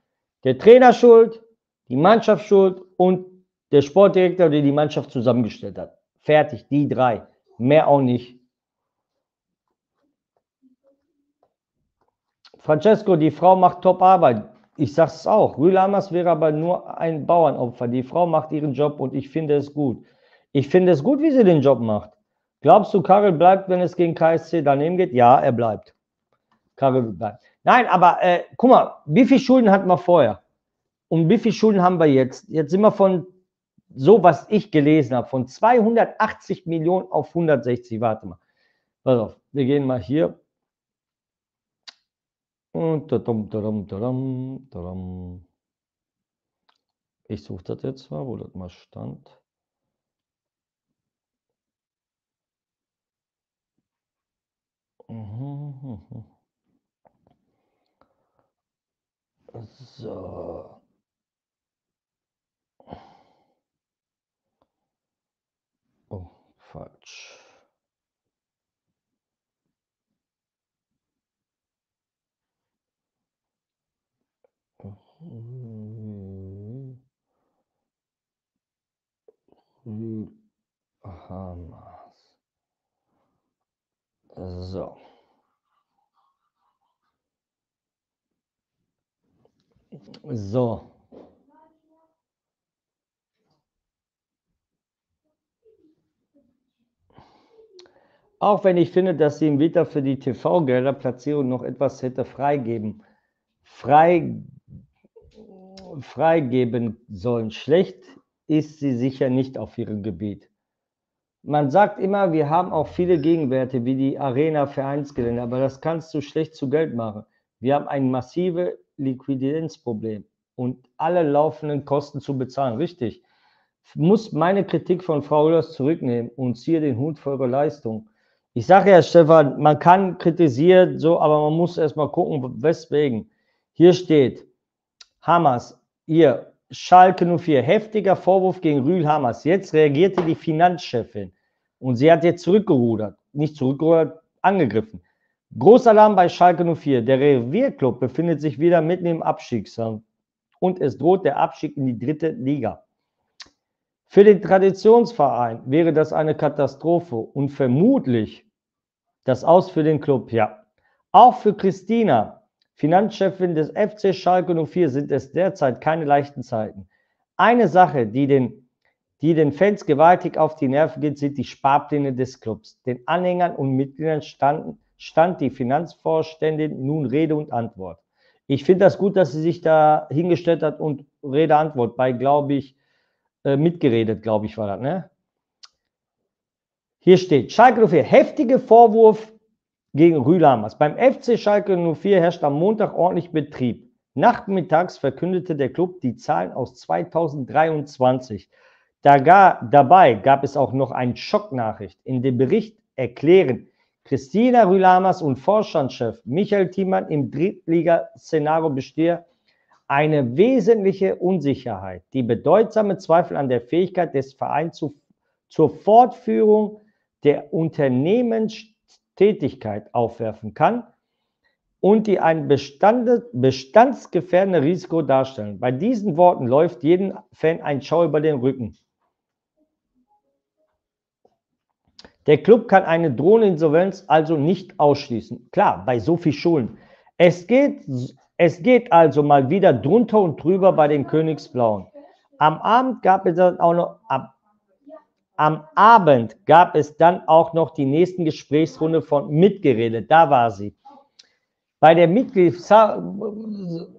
der Trainer schuld, die Mannschaft schuld und der Sportdirektor, der die Mannschaft zusammengestellt hat. Fertig, die drei. Mehr auch nicht. Francesco, die Frau macht top Arbeit. ich sage es auch, Rühl wäre aber nur ein Bauernopfer. Die Frau macht ihren Job und ich finde es gut. Ich finde es gut, wie sie den Job macht. Glaubst du, Karel bleibt, wenn es gegen KSC daneben geht? Ja, er bleibt. Karel bleibt. Nein, aber äh, guck mal, wie viele Schulden hatten wir vorher? Und wie viele Schulden haben wir jetzt? Jetzt sind wir von so, was ich gelesen habe, von 280 Millionen auf 160. Warte mal. Pass auf, wir gehen mal hier. Und dadum, dadum, dadum, dadum. Ich suche das jetzt mal, wo das mal stand. Mhm. So. Oh, falsch. Hamas. So. So. Auch wenn ich finde, dass sie im Winter für die TV-Gelder-Platzierung noch etwas hätte freigeben, frei, freigeben sollen. Schlecht ist sie sicher nicht auf ihrem Gebiet. Man sagt immer, wir haben auch viele Gegenwerte wie die Arena Vereinsgelände, aber das kannst du schlecht zu Geld machen. Wir haben ein massives Liquiditätsproblem und alle laufenden Kosten zu bezahlen. Richtig. Muss meine Kritik von Frau Röllers zurücknehmen und ziehe den Hut für ihre Leistung. Ich sage ja, Stefan, man kann kritisieren, so, aber man muss erstmal gucken, weswegen. Hier steht, Hamas, ihr, Schalke 04, heftiger Vorwurf gegen Rühl Hamas. Jetzt reagierte die Finanzchefin und sie hat jetzt zurückgerudert, nicht zurückgerudert, angegriffen. Großalarm bei Schalke 04. Der Revierclub befindet sich wieder mitten im Abstiegskampf und es droht der Abstieg in die dritte Liga. Für den Traditionsverein wäre das eine Katastrophe und vermutlich das Aus für den Club, ja. Auch für Christina, Finanzchefin des FC Schalke 04, sind es derzeit keine leichten Zeiten. Eine Sache, die den, die den Fans gewaltig auf die Nerven geht, sind die Sparpläne des Clubs. Den Anhängern und Mitgliedern standen, stand die Finanzvorständin nun Rede und Antwort. Ich finde das gut, dass sie sich da hingestellt hat und Rede Antwort bei, glaube ich, äh, mitgeredet, glaube ich, war das, ne? Hier steht, Schalke 04, heftige Vorwurf gegen Rühlamas. Beim FC Schalke 04 herrscht am Montag ordentlich Betrieb. Nachmittags verkündete der Club die Zahlen aus 2023. Da gar, dabei gab es auch noch eine Schocknachricht. In dem Bericht erklären Christina Rülamas und Vorstandschef Michael Thiemann im Drittliga-Szenario bestehe eine wesentliche Unsicherheit, die bedeutsame Zweifel an der Fähigkeit des Vereins zu, zur Fortführung der Unternehmenstätigkeit aufwerfen kann und die ein Bestand, bestandsgefährdendes Risiko darstellen. Bei diesen Worten läuft jedem Fan ein Schau über den Rücken. Der Club kann eine drohende Insolvenz also nicht ausschließen. Klar, bei so viel Schulden. Es geht, es geht also mal wieder drunter und drüber bei den Königsblauen. Am Abend gab es dann auch noch, am, am Abend gab es dann auch noch die nächsten Gesprächsrunde von Mitgeredet. Da war sie. Bei der, Mitglied,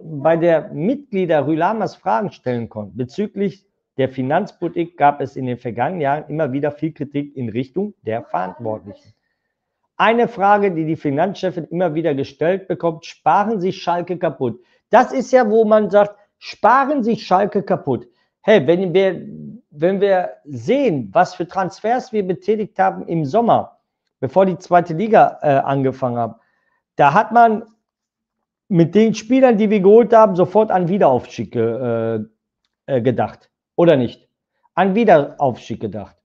bei der Mitglieder Rülamas Fragen stellen konnten bezüglich der Finanzpolitik gab es in den vergangenen Jahren immer wieder viel Kritik in Richtung der Verantwortlichen. Eine Frage, die die Finanzchefin immer wieder gestellt bekommt, sparen Sie Schalke kaputt? Das ist ja, wo man sagt, sparen Sie Schalke kaputt. Hey, wenn wir, wenn wir sehen, was für Transfers wir betätigt haben im Sommer, bevor die zweite Liga äh, angefangen hat, da hat man mit den Spielern, die wir geholt haben, sofort an Wiederaufstieg äh, äh, gedacht. Oder nicht? An Wiederaufstieg gedacht.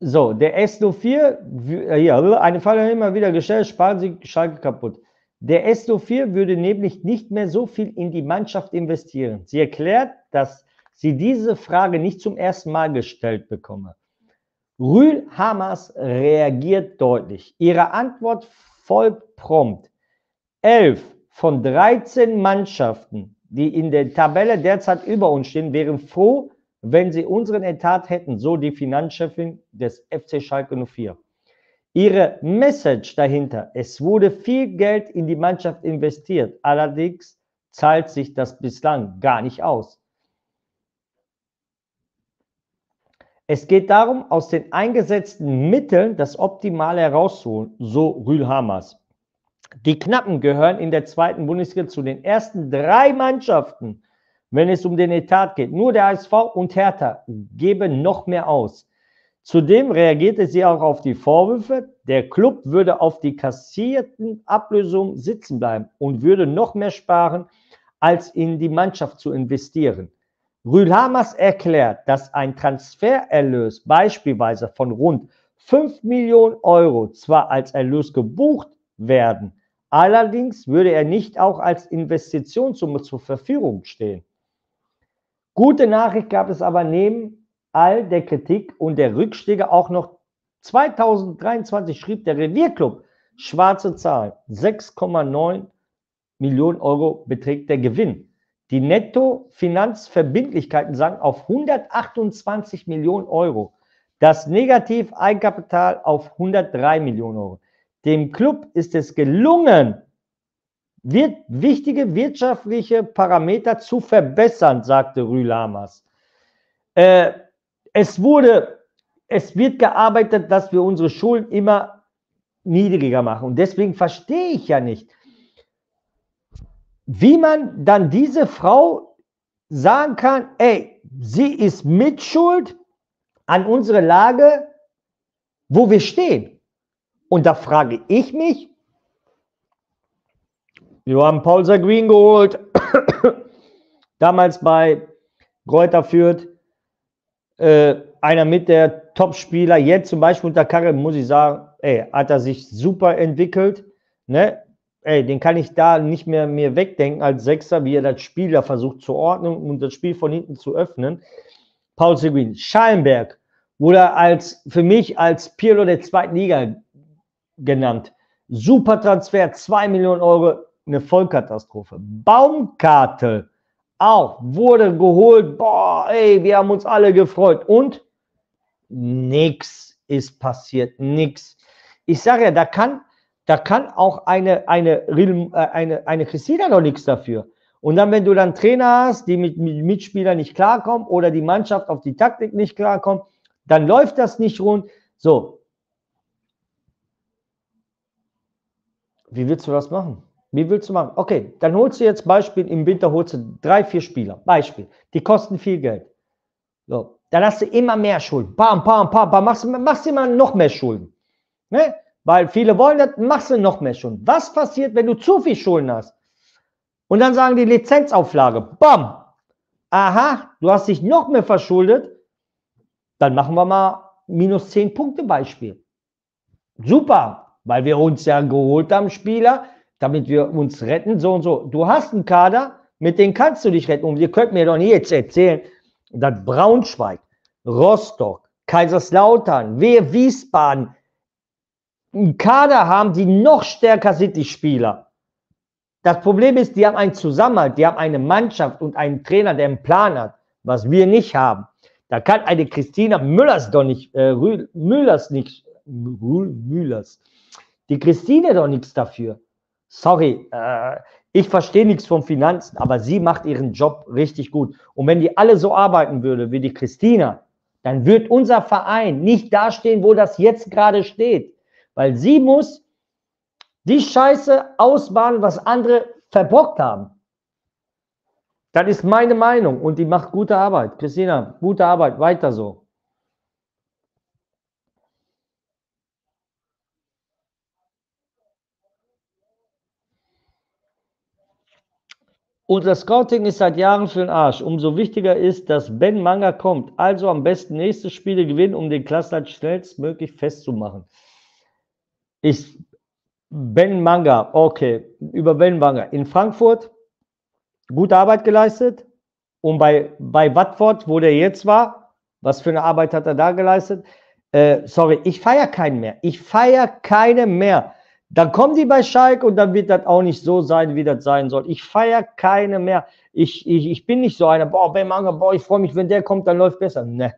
So, der S04, hier, eine Frage immer wieder gestellt, sparen Sie Schalke kaputt. Der S04 würde nämlich nicht mehr so viel in die Mannschaft investieren. Sie erklärt, dass sie diese Frage nicht zum ersten Mal gestellt bekomme. Rühl Hamas reagiert deutlich. Ihre Antwort folgt prompt. Elf von 13 Mannschaften, die in der Tabelle derzeit über uns stehen, wären froh, wenn sie unseren Etat hätten, so die Finanzchefin des FC Schalke 04. Ihre Message dahinter, es wurde viel Geld in die Mannschaft investiert, allerdings zahlt sich das bislang gar nicht aus. Es geht darum, aus den eingesetzten Mitteln das Optimale herauszuholen, so Rühlhamers. Die Knappen gehören in der zweiten Bundesliga zu den ersten drei Mannschaften, wenn es um den Etat geht. Nur der ASV und Hertha geben noch mehr aus. Zudem reagierte sie auch auf die Vorwürfe, der Club würde auf die kassierten Ablösungen sitzen bleiben und würde noch mehr sparen, als in die Mannschaft zu investieren. Rühlhamers erklärt, dass ein Transfererlös beispielsweise von rund 5 Millionen Euro zwar als Erlös gebucht werden, allerdings würde er nicht auch als Investitionssumme zur Verfügung stehen. Gute Nachricht gab es aber neben all der Kritik und der Rückschläge auch noch 2023 schrieb der Revierclub schwarze Zahl. 6,9 Millionen Euro beträgt der Gewinn. Die Nettofinanzverbindlichkeiten sanken auf 128 Millionen Euro. Das Negativ-Eigenkapital auf 103 Millionen Euro. Dem Club ist es gelungen, wird wichtige wirtschaftliche Parameter zu verbessern, sagte Rühlamas. Äh, es wurde, es wird gearbeitet, dass wir unsere Schulden immer niedriger machen. Und deswegen verstehe ich ja nicht, wie man dann diese Frau sagen kann, ey, sie ist mitschuld an unserer Lage, wo wir stehen. Und da frage ich mich, wir haben Paul Green geholt, damals bei Greuther Fürth, äh, einer mit der Top-Spieler. Jetzt zum Beispiel unter Karre, muss ich sagen, ey, hat er sich super entwickelt. Ne? Ey, den kann ich da nicht mehr mir wegdenken als Sechser, wie er das Spiel da versucht zu ordnen und das Spiel von hinten zu öffnen. Paul Seguin, Schallenberg wurde als, für mich als Pirlo der zweiten Liga genannt. Super Transfer, 2 Millionen Euro, eine Vollkatastrophe. Baumkartel, auch wurde geholt. Boah, ey, wir haben uns alle gefreut. Und nichts ist passiert, nichts. Ich sage ja, da kann, da kann auch eine, eine, äh, eine, eine Christina noch nichts dafür. Und dann, wenn du dann Trainer hast, die mit, mit Mitspielern nicht klarkommen oder die Mannschaft auf die Taktik nicht klarkommt, dann läuft das nicht rund. So. Wie willst du das machen? Wie willst du machen? Okay, dann holst du jetzt Beispiel, im Winter holst du drei, vier Spieler. Beispiel. Die kosten viel Geld. So, dann hast du immer mehr Schulden. Pam, pam, pam, pam, machst, machst immer noch mehr Schulden. Ne? Weil viele wollen das, machst du noch mehr Schulden. Was passiert, wenn du zu viel Schulden hast? Und dann sagen die Lizenzauflage, bam, aha, du hast dich noch mehr verschuldet, dann machen wir mal minus 10 Punkte Beispiel. Super, weil wir uns ja geholt haben, Spieler, damit wir uns retten, so und so. Du hast einen Kader, mit dem kannst du dich retten. Und ihr könnt mir doch nicht jetzt erzählen, dass Braunschweig, Rostock, Kaiserslautern, Wehr, Wiesbaden einen Kader haben, die noch stärker sind, die Spieler. Das Problem ist, die haben einen Zusammenhalt, die haben eine Mannschaft und einen Trainer, der einen Plan hat, was wir nicht haben. Da kann eine Christina Müllers doch nicht, äh, Müllers nicht, Müllers, die Christine doch nichts dafür sorry, äh, ich verstehe nichts von Finanzen, aber sie macht ihren Job richtig gut. Und wenn die alle so arbeiten würde wie die Christina, dann wird unser Verein nicht dastehen, wo das jetzt gerade steht. Weil sie muss die Scheiße ausbaden, was andere verbockt haben. Das ist meine Meinung und die macht gute Arbeit. Christina, gute Arbeit, weiter so. Unser Scouting ist seit Jahren für den Arsch. Umso wichtiger ist, dass Ben Manga kommt. Also am besten nächste Spiele gewinnen, um den Klassenhalt schnellstmöglich festzumachen. Ich, Ben Manga, okay, über Ben Manga. In Frankfurt, gute Arbeit geleistet. Und bei, bei Watford, wo der jetzt war, was für eine Arbeit hat er da geleistet? Äh, sorry, ich feiere keinen mehr. Ich feiere keinen mehr. Dann kommen die bei Schalke und dann wird das auch nicht so sein, wie das sein soll. Ich feiere keine mehr. Ich, ich, ich bin nicht so einer, boah, Ben Manga, boah, ich freue mich, wenn der kommt, dann läuft besser. Ne.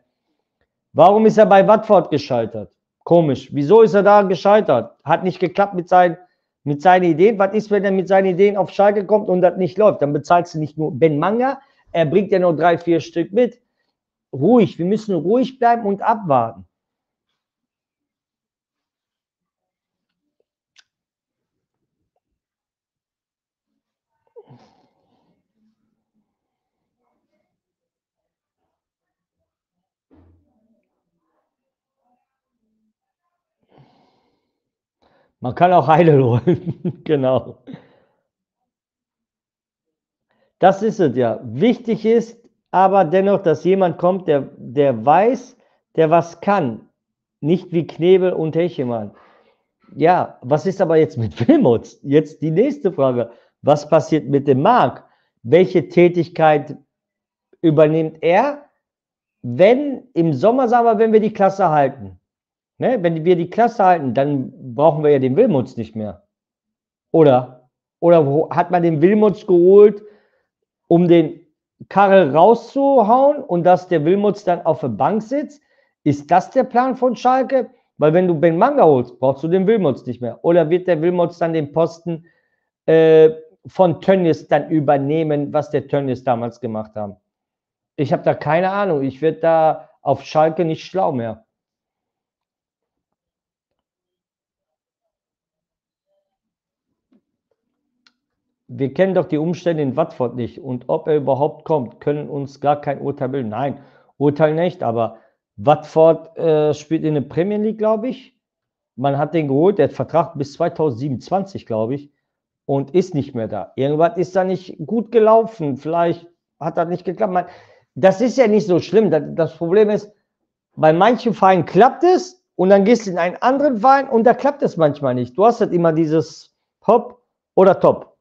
Warum ist er bei Watford gescheitert? Komisch. Wieso ist er da gescheitert? Hat nicht geklappt mit seinen, mit seinen Ideen. Was ist, wenn er mit seinen Ideen auf Schalke kommt und das nicht läuft? Dann bezahlst du nicht nur Ben Manga, er bringt ja nur drei, vier Stück mit. Ruhig, wir müssen ruhig bleiben und abwarten. Man kann auch Heile holen. genau. Das ist es ja. Wichtig ist aber dennoch, dass jemand kommt, der, der weiß, der was kann. Nicht wie Knebel und Hechemann. Ja, was ist aber jetzt mit Wilmots? Jetzt die nächste Frage. Was passiert mit dem Marc? Welche Tätigkeit übernimmt er, wenn im Sommer, sagen wir, wenn wir die Klasse halten? Ne? Wenn wir die Klasse halten, dann brauchen wir ja den Wilmuts nicht mehr. Oder? Oder hat man den Wilmuts geholt, um den Karel rauszuhauen und dass der Wilmuts dann auf der Bank sitzt? Ist das der Plan von Schalke? Weil wenn du Ben Manga holst, brauchst du den Wilmuts nicht mehr. Oder wird der Wilmuts dann den Posten äh, von Tönnies dann übernehmen, was der Tönnies damals gemacht haben? Ich habe da keine Ahnung. Ich werde da auf Schalke nicht schlau mehr. Wir kennen doch die Umstände in Watford nicht und ob er überhaupt kommt, können uns gar kein Urteil bilden. Nein, Urteil nicht, aber Watford äh, spielt in der Premier League, glaube ich. Man hat den geholt, der hat Vertrag bis 2027, glaube ich, und ist nicht mehr da. Irgendwas ist da nicht gut gelaufen, vielleicht hat das nicht geklappt. Man, das ist ja nicht so schlimm. Das, das Problem ist, bei manchen Vereinen klappt es und dann gehst du in einen anderen Verein und da klappt es manchmal nicht. Du hast halt immer dieses Hop oder Top.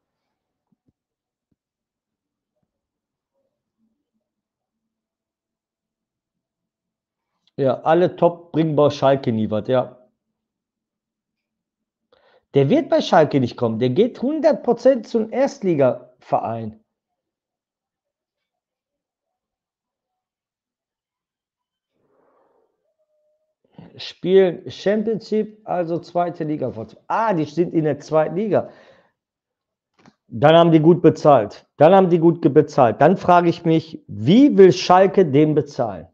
Ja, alle top bringen bei Schalke nie was, ja. Der wird bei Schalke nicht kommen. Der geht 100% zum Erstligaverein. Spielen Championship, also zweite Liga. Ah, die sind in der zweiten Liga. Dann haben die gut bezahlt. Dann haben die gut bezahlt. Dann frage ich mich, wie will Schalke den bezahlen?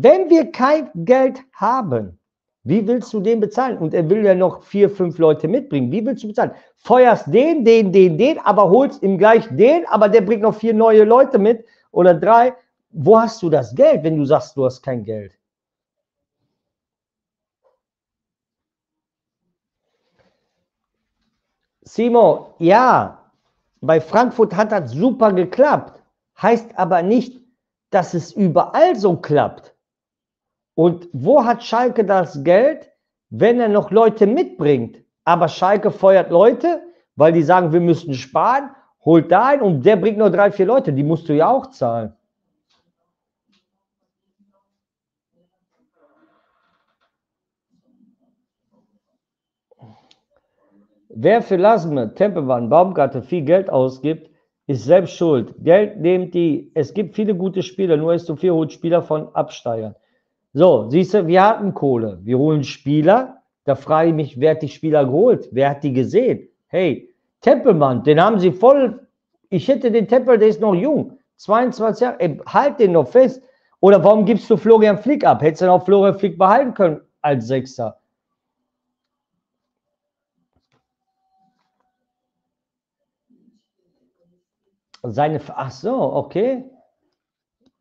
Wenn wir kein Geld haben, wie willst du den bezahlen? Und er will ja noch vier, fünf Leute mitbringen. Wie willst du bezahlen? Feuerst den, den, den, den, aber holst ihm gleich den, aber der bringt noch vier neue Leute mit oder drei. Wo hast du das Geld, wenn du sagst, du hast kein Geld? Simo, ja, bei Frankfurt hat das super geklappt. Heißt aber nicht, dass es überall so klappt. Und wo hat Schalke das Geld, wenn er noch Leute mitbringt? Aber Schalke feuert Leute, weil die sagen, wir müssen sparen, holt da ein und der bringt nur drei, vier Leute. Die musst du ja auch zahlen. Wer für Lasme, Tempelmann, Baumgartel viel Geld ausgibt, ist selbst schuld. Geld nehmt die. Es gibt viele gute Spieler, nur ist so viel holt Spieler von Absteigern. So, siehst du, wir hatten Kohle. Wir holen Spieler. Da frage ich mich, wer hat die Spieler geholt? Wer hat die gesehen? Hey, Tempelmann, den haben sie voll. Ich hätte den Tempel, der ist noch jung. 22 Jahre. Ey, halt den noch fest. Oder warum gibst du Florian Flick ab? Hättest du noch Florian Flick behalten können als Sechster? Seine, ach so, okay.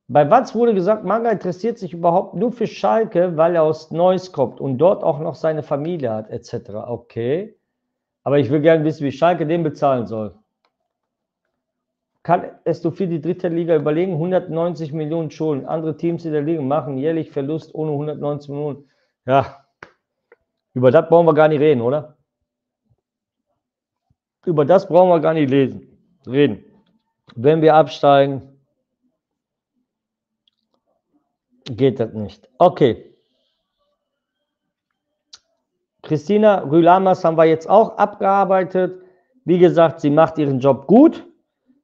Bei Watz wurde gesagt, Manga interessiert sich überhaupt nur für Schalke, weil er aus Neuss kommt und dort auch noch seine Familie hat, etc. Okay. Aber ich will gerne wissen, wie Schalke den bezahlen soll. Kann es du für die dritte Liga überlegen? 190 Millionen Schulden. Andere Teams in der Liga machen jährlich Verlust ohne 190 Millionen. Ja, über das brauchen wir gar nicht reden, oder? Über das brauchen wir gar nicht lesen, reden. Wenn wir absteigen, geht das nicht. Okay. Christina Rülamas haben wir jetzt auch abgearbeitet. Wie gesagt, sie macht ihren Job gut.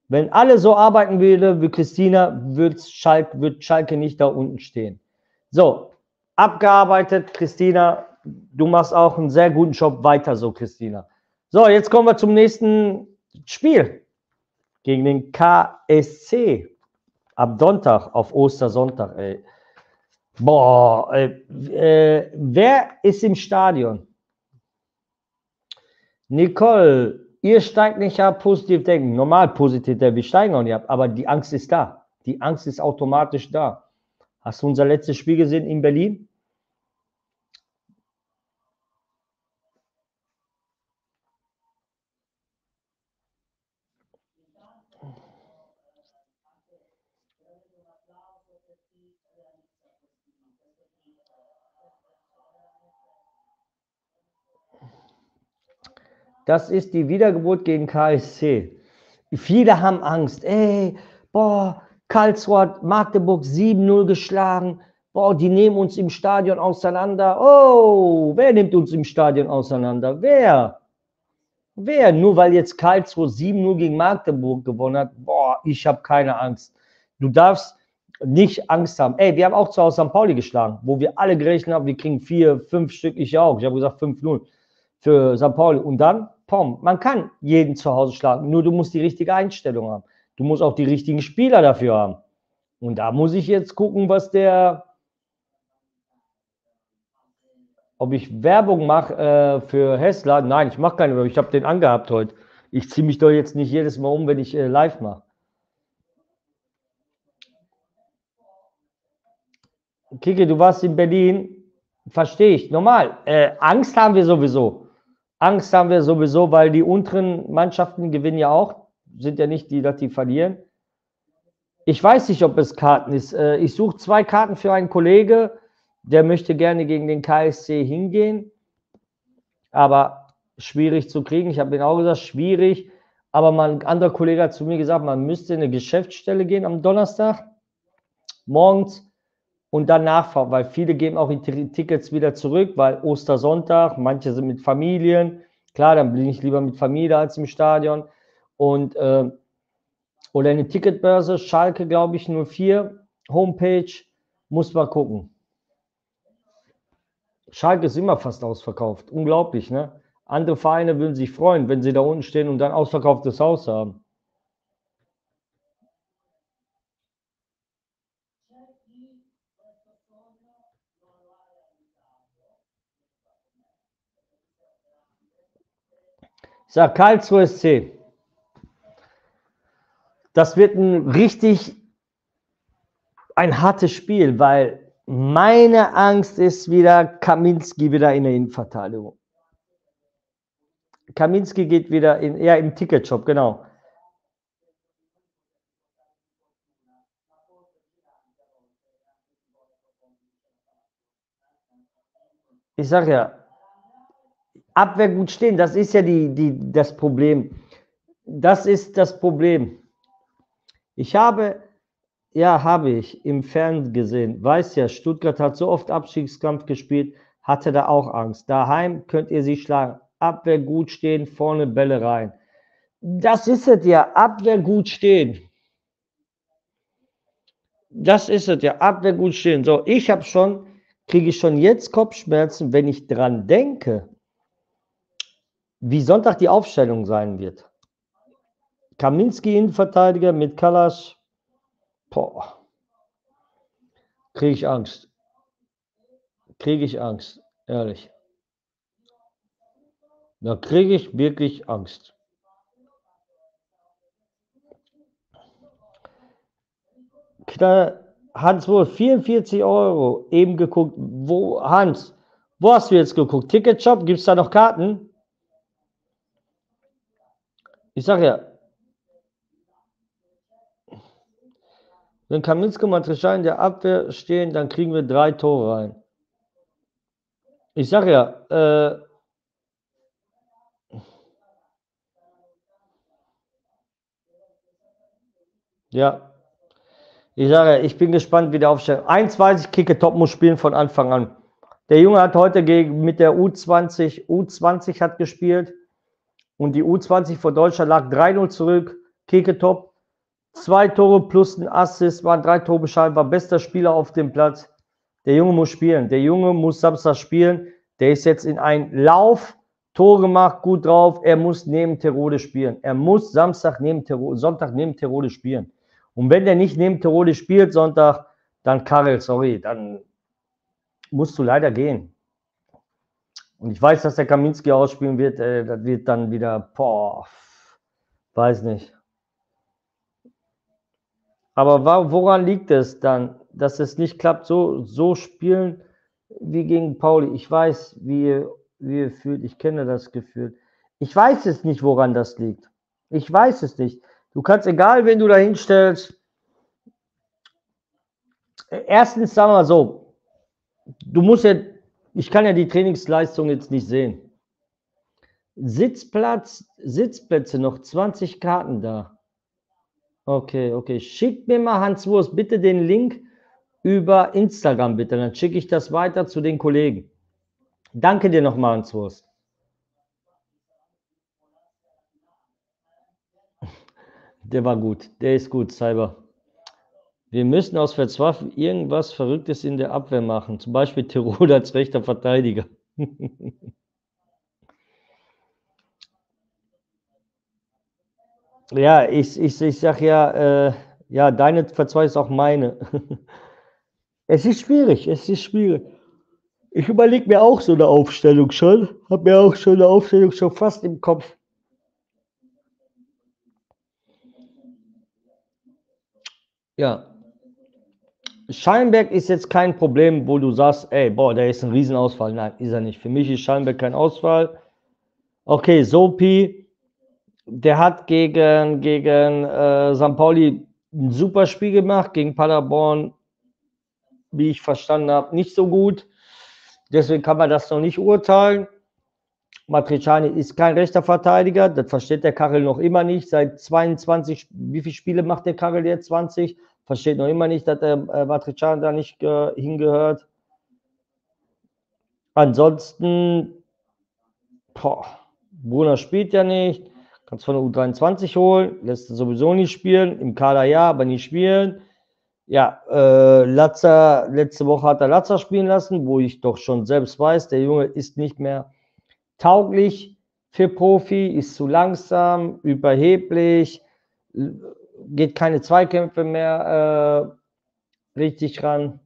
Wenn alle so arbeiten würden wie Christina, wird Schalke, wird Schalke nicht da unten stehen. So, abgearbeitet, Christina. Du machst auch einen sehr guten Job. Weiter so, Christina. So, jetzt kommen wir zum nächsten Spiel gegen den KSC am Sonntag auf Ostersonntag. Ey. Boah, äh, äh, wer ist im Stadion? Nicole, ihr steigt nicht ab, positiv denken. Normal positiv denken, wir steigen auch nicht ab, aber die Angst ist da. Die Angst ist automatisch da. Hast du unser letztes Spiel gesehen in Berlin? Das ist die Wiedergeburt gegen KSC. Viele haben Angst. Ey, boah, Karlsruhe hat Magdeburg 7-0 geschlagen. Boah, die nehmen uns im Stadion auseinander. Oh, wer nimmt uns im Stadion auseinander? Wer? Wer? Nur weil jetzt Karlsruhe 7-0 gegen Magdeburg gewonnen hat. Boah, ich habe keine Angst. Du darfst nicht Angst haben. Ey, wir haben auch zu Hause St. Pauli geschlagen, wo wir alle gerechnet haben, wir kriegen vier, fünf Stück, ich auch. Ich habe gesagt 5-0 für St. Pauli. Und dann Pom. Man kann jeden zu Hause schlagen, nur du musst die richtige Einstellung haben. Du musst auch die richtigen Spieler dafür haben. Und da muss ich jetzt gucken, was der, ob ich Werbung mache äh, für Hessler. Nein, ich mache keine Werbung. Ich habe den angehabt heute. Ich ziehe mich doch jetzt nicht jedes Mal um, wenn ich äh, live mache. Kike, du warst in Berlin. Verstehe ich. Normal. Äh, Angst haben wir sowieso. Angst haben wir sowieso, weil die unteren Mannschaften gewinnen ja auch, sind ja nicht die, dass die verlieren. Ich weiß nicht, ob es Karten ist. Äh, ich suche zwei Karten für einen Kollege, der möchte gerne gegen den KSC hingehen, aber schwierig zu kriegen. Ich habe ihn auch gesagt, schwierig. Aber mein anderer Kollege hat zu mir gesagt, man müsste in eine Geschäftsstelle gehen am Donnerstag morgens und dann nachfahren, weil viele geben auch die Tickets wieder zurück, weil Ostersonntag, manche sind mit Familien. Klar, dann bin ich lieber mit Familie als im Stadion. Und äh, oder eine Ticketbörse, Schalke, glaube ich, nur vier, Homepage, muss man gucken. Schalke ist immer fast ausverkauft. Unglaublich, ne? Andere Vereine würden sich freuen, wenn sie da unten stehen und dann ausverkauftes Haus haben. Ich sage Karlsruhe SC. Das wird ein richtig ein hartes Spiel, weil meine Angst ist wieder Kaminski wieder in der Innenverteidigung. Kaminski geht wieder in, eher im Ticketshop, genau. Ich sage ja, Abwehr gut stehen, das ist ja die, die, das Problem. Das ist das Problem. Ich habe, ja, habe ich im Fernsehen gesehen, weiß ja, Stuttgart hat so oft Abstiegskampf gespielt, hatte da auch Angst. Daheim könnt ihr sie schlagen. Abwehr gut stehen, vorne Bälle rein. Das ist es ja, Abwehr gut stehen. Das ist es ja, Abwehr gut stehen. So, ich habe schon, kriege ich schon jetzt Kopfschmerzen, wenn ich dran denke, wie Sonntag die Aufstellung sein wird. Kaminski Innenverteidiger mit Kalasch. Boah. Kriege ich Angst. Kriege ich Angst, ehrlich. Da kriege ich wirklich Angst. Hans wohl 44 Euro eben geguckt. Wo, Hans, wo hast du jetzt geguckt? Ticketshop, gibt es da noch Karten? Ich sage ja, wenn Kaminski und Matrischa in der Abwehr stehen, dann kriegen wir drei Tore rein. Ich sage ja, äh, ja, ich sage, ja, ich bin gespannt, wie der Aufstellung. Eins weiß ich, Kicke Top muss spielen von Anfang an. Der Junge hat heute gegen, mit der U20, U20 hat gespielt und die U20 vor Deutschland lag 3-0 zurück. Keke top. Zwei Tore plus ein Assist, waren drei Tore Bescheid, war bester Spieler auf dem Platz. Der Junge muss spielen. Der Junge muss Samstag spielen. Der ist jetzt in einen Lauf, Tor gemacht, gut drauf. Er muss neben Terode spielen. Er muss Samstag neben Terode, Sonntag neben Terode spielen. Und wenn der nicht neben Terode spielt, Sonntag, dann Karel, sorry, dann musst du leider gehen. Und ich weiß, dass der Kaminski ausspielen wird. Äh, das wird dann wieder, boah, weiß nicht. Aber woran liegt es dann, dass es nicht klappt, so, so spielen wie gegen Pauli? Ich weiß, wie ihr, wie ihr fühlt. Ich kenne das Gefühl. Ich weiß es nicht, woran das liegt. Ich weiß es nicht. Du kannst, egal wen du da hinstellst, erstens sagen wir so, du musst ja, ich kann ja die Trainingsleistung jetzt nicht sehen. Sitzplatz, Sitzplätze, noch 20 Karten da. Okay, okay. Schickt mir mal, Hans Wurst, bitte den Link über Instagram, bitte. Dann schicke ich das weiter zu den Kollegen. Danke dir nochmal, Hans Wurst. Der war gut. Der ist gut, Cyber. Wir müssen aus Verzweiflung irgendwas Verrücktes in der Abwehr machen. Zum Beispiel Tirol als rechter Verteidiger. ja, ich, ich, ich sage ja, äh, ja, deine Verzweiflung ist auch meine. es ist schwierig, es ist schwierig. Ich überlege mir auch so eine Aufstellung schon. Habe mir auch schon eine Aufstellung schon fast im Kopf. Ja. Schallenberg ist jetzt kein Problem, wo du sagst, ey, boah, der ist ein Riesenausfall. Nein, ist er nicht. Für mich ist Schallenberg kein Ausfall. Okay, Sopi, der hat gegen, gegen äh, St. Pauli ein super Spiel gemacht, gegen Paderborn, wie ich verstanden habe, nicht so gut. Deswegen kann man das noch nicht urteilen. Matriciani ist kein rechter Verteidiger, das versteht der Karel noch immer nicht. Seit 22, wie viele Spiele macht der Karel jetzt? 20? Versteht noch immer nicht, dass der äh, Matriciani da nicht äh, hingehört. Ansonsten, boah, Brunner spielt ja nicht. Kannst von der U23 holen, lässt sowieso nicht spielen. Im Kader ja, aber nicht spielen. Ja, äh, Latzer, letzte Woche hat er Latzer spielen lassen, wo ich doch schon selbst weiß, der Junge ist nicht mehr tauglich für Profi, ist zu langsam, überheblich, geht keine Zweikämpfe mehr äh, richtig ran.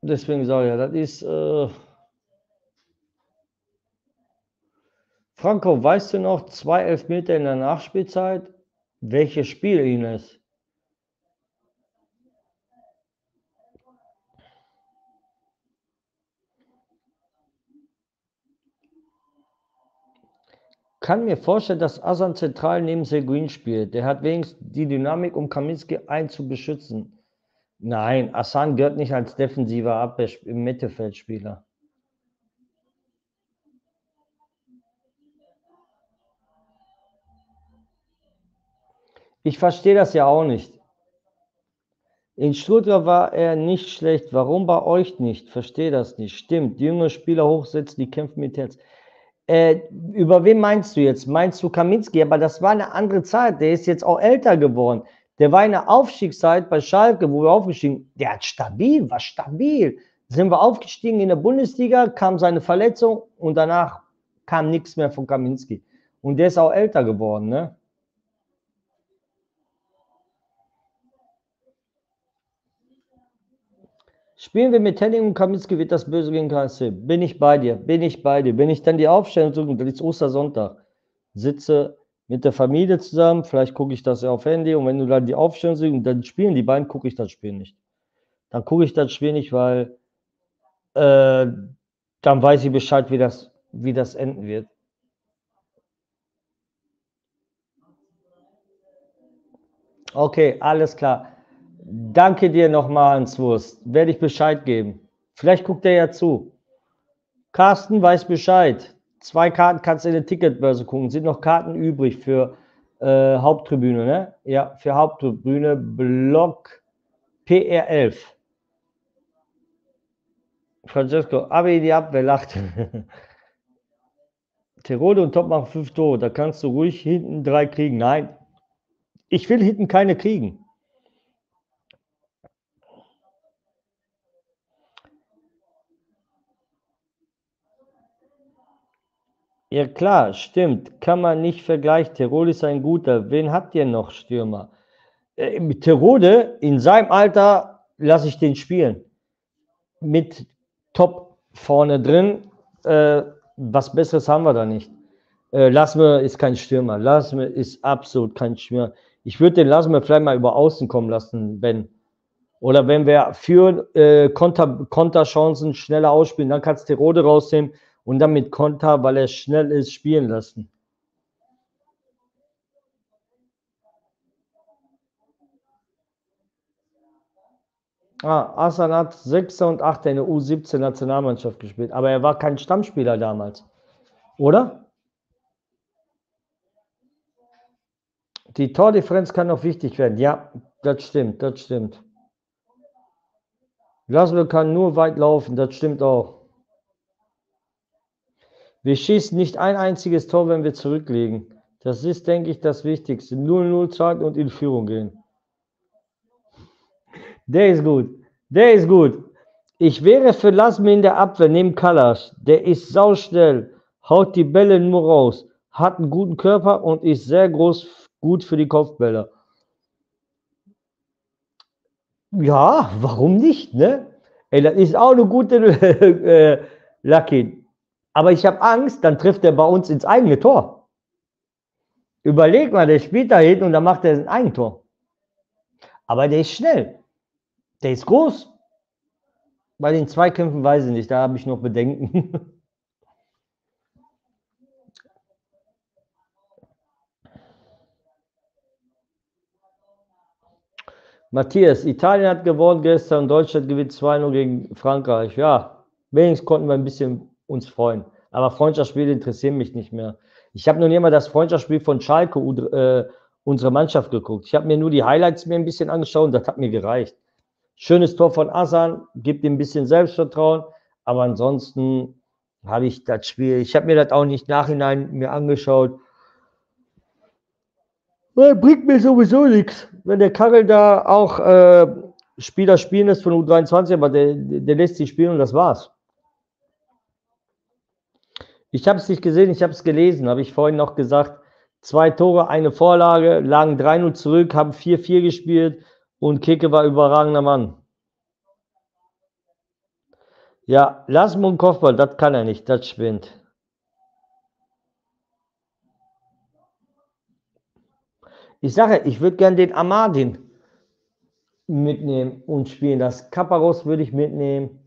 Deswegen sage ich ja, das ist. Äh Franco, weißt du noch, zwei Elfmeter in der Nachspielzeit? Welches Spiel, Ines? Kann mir vorstellen, dass Asan zentral neben Seguin spielt. Der hat wenigstens die Dynamik, um Kaminski einzubeschützen. Nein, Asan gehört nicht als defensiver Abwehr im Mittelfeldspieler. Ich verstehe das ja auch nicht. In Stuttgart war er nicht schlecht. Warum bei euch nicht? Verstehe das nicht. Stimmt, junge Spieler hochsetzen, die kämpfen mit Herz. Äh, über wen meinst du jetzt? Meinst du Kaminski? Aber das war eine andere Zeit. Der ist jetzt auch älter geworden. Der war in der Aufstiegszeit bei Schalke, wo wir aufgestiegen Der hat stabil, war stabil. Sind wir aufgestiegen in der Bundesliga, kam seine Verletzung und danach kam nichts mehr von Kaminski. Und der ist auch älter geworden, ne? Spielen wir mit Henning und Kaminski, wird das böse gegen KSC. Bin ich bei dir, bin ich bei dir. Wenn ich dann die Aufstellung drücke, dann ist Ostersonntag, sitze mit der Familie zusammen, vielleicht gucke ich das ja auf Handy und wenn du dann die Aufstellung und dann spielen die beiden, gucke ich das Spiel nicht. Dann gucke ich das Spiel nicht, weil äh, dann weiß ich Bescheid, wie das, wie das enden wird. Okay, alles klar. Danke dir nochmal, Hans Wurst. Werde ich Bescheid geben. Vielleicht guckt er ja zu. Carsten weiß Bescheid. Zwei Karten kannst du in der Ticketbörse gucken. Sind noch Karten übrig für Äh, Haupttribüne, ne? Ja, für Haupttribüne Block PR11. Francesco, aber in die Abwehr lacht. Tirol und Top machen fünf Tore. Da kannst du ruhig hinten drei kriegen. Nein, ich will hinten keine kriegen. Ja klar, stimmt. Kann man nicht vergleichen. Tirol ist ein guter. Wen habt ihr noch, Stürmer? Äh, mit Tirode, in seinem Alter lasse ich den spielen. Mit Top vorne drin. Äh, was Besseres haben wir da nicht. Äh, Lasme ist kein Stürmer. Lasme ist absolut kein Stürmer. Ich würde den Lasme vielleicht mal über außen kommen lassen, wenn. Oder wenn wir für äh, Konter, Konterchancen schneller ausspielen, dann kannst du Tirode rausnehmen und dann mit Konter, weil er schnell ist, spielen lassen. Ah, Asan hat 6. und 8. in der U17 Nationalmannschaft gespielt, aber er war kein Stammspieler damals. Oder? Die Tordifferenz kann auch wichtig werden. Ja, das stimmt, das stimmt. Laszlo kann nur weit laufen, das stimmt auch. Wir schießen nicht ein einziges Tor, wenn wir zurücklegen. Das ist, denke ich, das Wichtigste. 0-0 zeigen und in Führung gehen. Der ist gut. Der ist gut. Ich wäre für Lasme in der Abwehr neben Kalasch. Der ist sauschnell, haut die Bälle nur raus, hat einen guten Körper und ist sehr groß, gut für die Kopfbälle. Ja, warum nicht, ne? Ey, das ist auch eine gute äh, Lucky. Aber ich habe Angst, dann trifft er bei uns ins eigene Tor. Überleg mal, der spielt da hinten und dann macht er ein Eigentor. Aber der ist schnell. Der ist groß. Bei den Zweikämpfen weiß ich nicht, da habe ich noch Bedenken. Matthias, Italien hat gewonnen gestern, Deutschland gewinnt 2-0 gegen Frankreich. Ja, wenigstens konnten wir ein bisschen uns freuen. Aber Freundschaftsspiele interessieren mich nicht mehr. Ich habe noch nie mal das Freundschaftsspiel von Schalke, äh, unsere Mannschaft, geguckt. Ich habe mir nur die Highlights mir ein bisschen angeschaut und das hat mir gereicht. Schönes Tor von Asan, gibt ihm ein bisschen Selbstvertrauen, aber ansonsten habe ich das Spiel, ich habe mir das auch nicht nachhinein mir angeschaut. bringt mir sowieso nichts. Wenn der Karel da auch äh, Spieler spielen lässt von U23, aber der, der lässt sie spielen und das war's. Ich habe es nicht gesehen, ich habe es gelesen, habe ich vorhin noch gesagt. Zwei Tore, eine Vorlage, lagen 3-0 zurück, haben 4-4 gespielt und Kicke war überragender Mann. Ja, Lasmund Kopfball, das kann er nicht, das schwindet. Ich sage, ich würde gern den Amadin mitnehmen und spielen. Das Kaparos würde ich mitnehmen.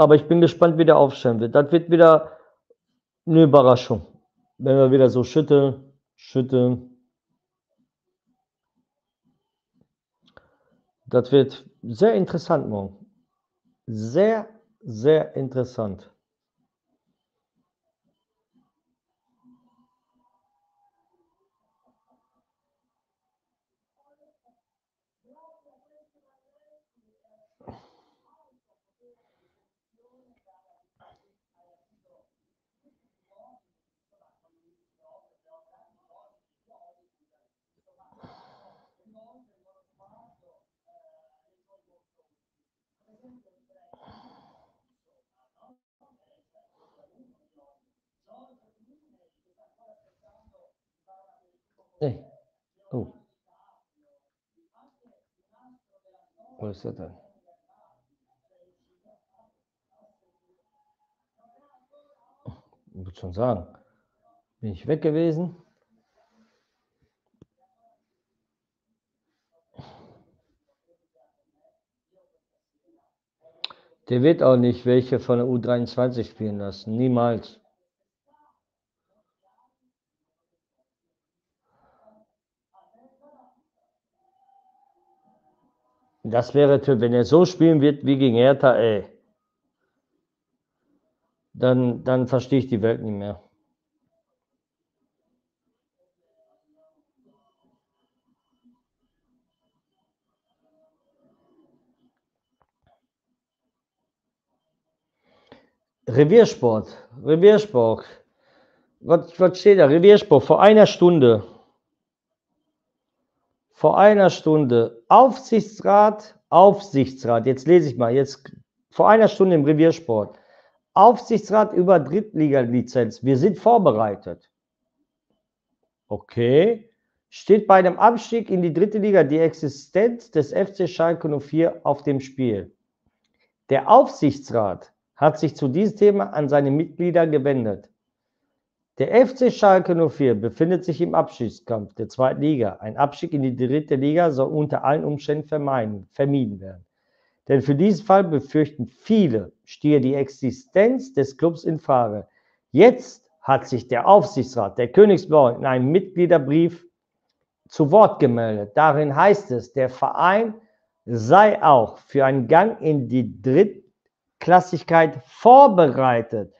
Aber ich bin gespannt, wie der aufstellen wird. Das wird wieder eine Überraschung. Wenn wir wieder so schütteln, schütteln. Das wird sehr interessant morgen. Sehr, sehr interessant. Hey. Oh. Was ist das denn? Ich würde schon sagen. Bin ich weg gewesen? Der wird auch nicht welche von der U23 spielen lassen. Niemals. Das wäre, wenn er so spielen wird wie gegen Hertha, ey, dann, dann verstehe ich die Welt nicht mehr. Reviersport, Reviersport. Was, was steht da? Reviersport vor einer Stunde. Vor einer Stunde. Aufsichtsrat, Aufsichtsrat. Jetzt lese ich mal. Jetzt vor einer Stunde im Reviersport. Aufsichtsrat über Drittliga-Lizenz. Wir sind vorbereitet. Okay. Steht bei dem Abstieg in die dritte Liga die Existenz des FC Schalke 04 auf dem Spiel. Der Aufsichtsrat hat sich zu diesem Thema an seine Mitglieder gewendet. Der FC Schalke 04 befindet sich im Abstiegskampf der zweiten Liga. Ein Abstieg in die dritte Liga soll unter allen Umständen vermeiden, vermieden werden. Denn für diesen Fall befürchten viele, stehe die Existenz des Clubs in Frage. Jetzt hat sich der Aufsichtsrat der Königsblau in einem Mitgliederbrief zu Wort gemeldet. Darin heißt es, der Verein sei auch für einen Gang in die Drittklassigkeit vorbereitet.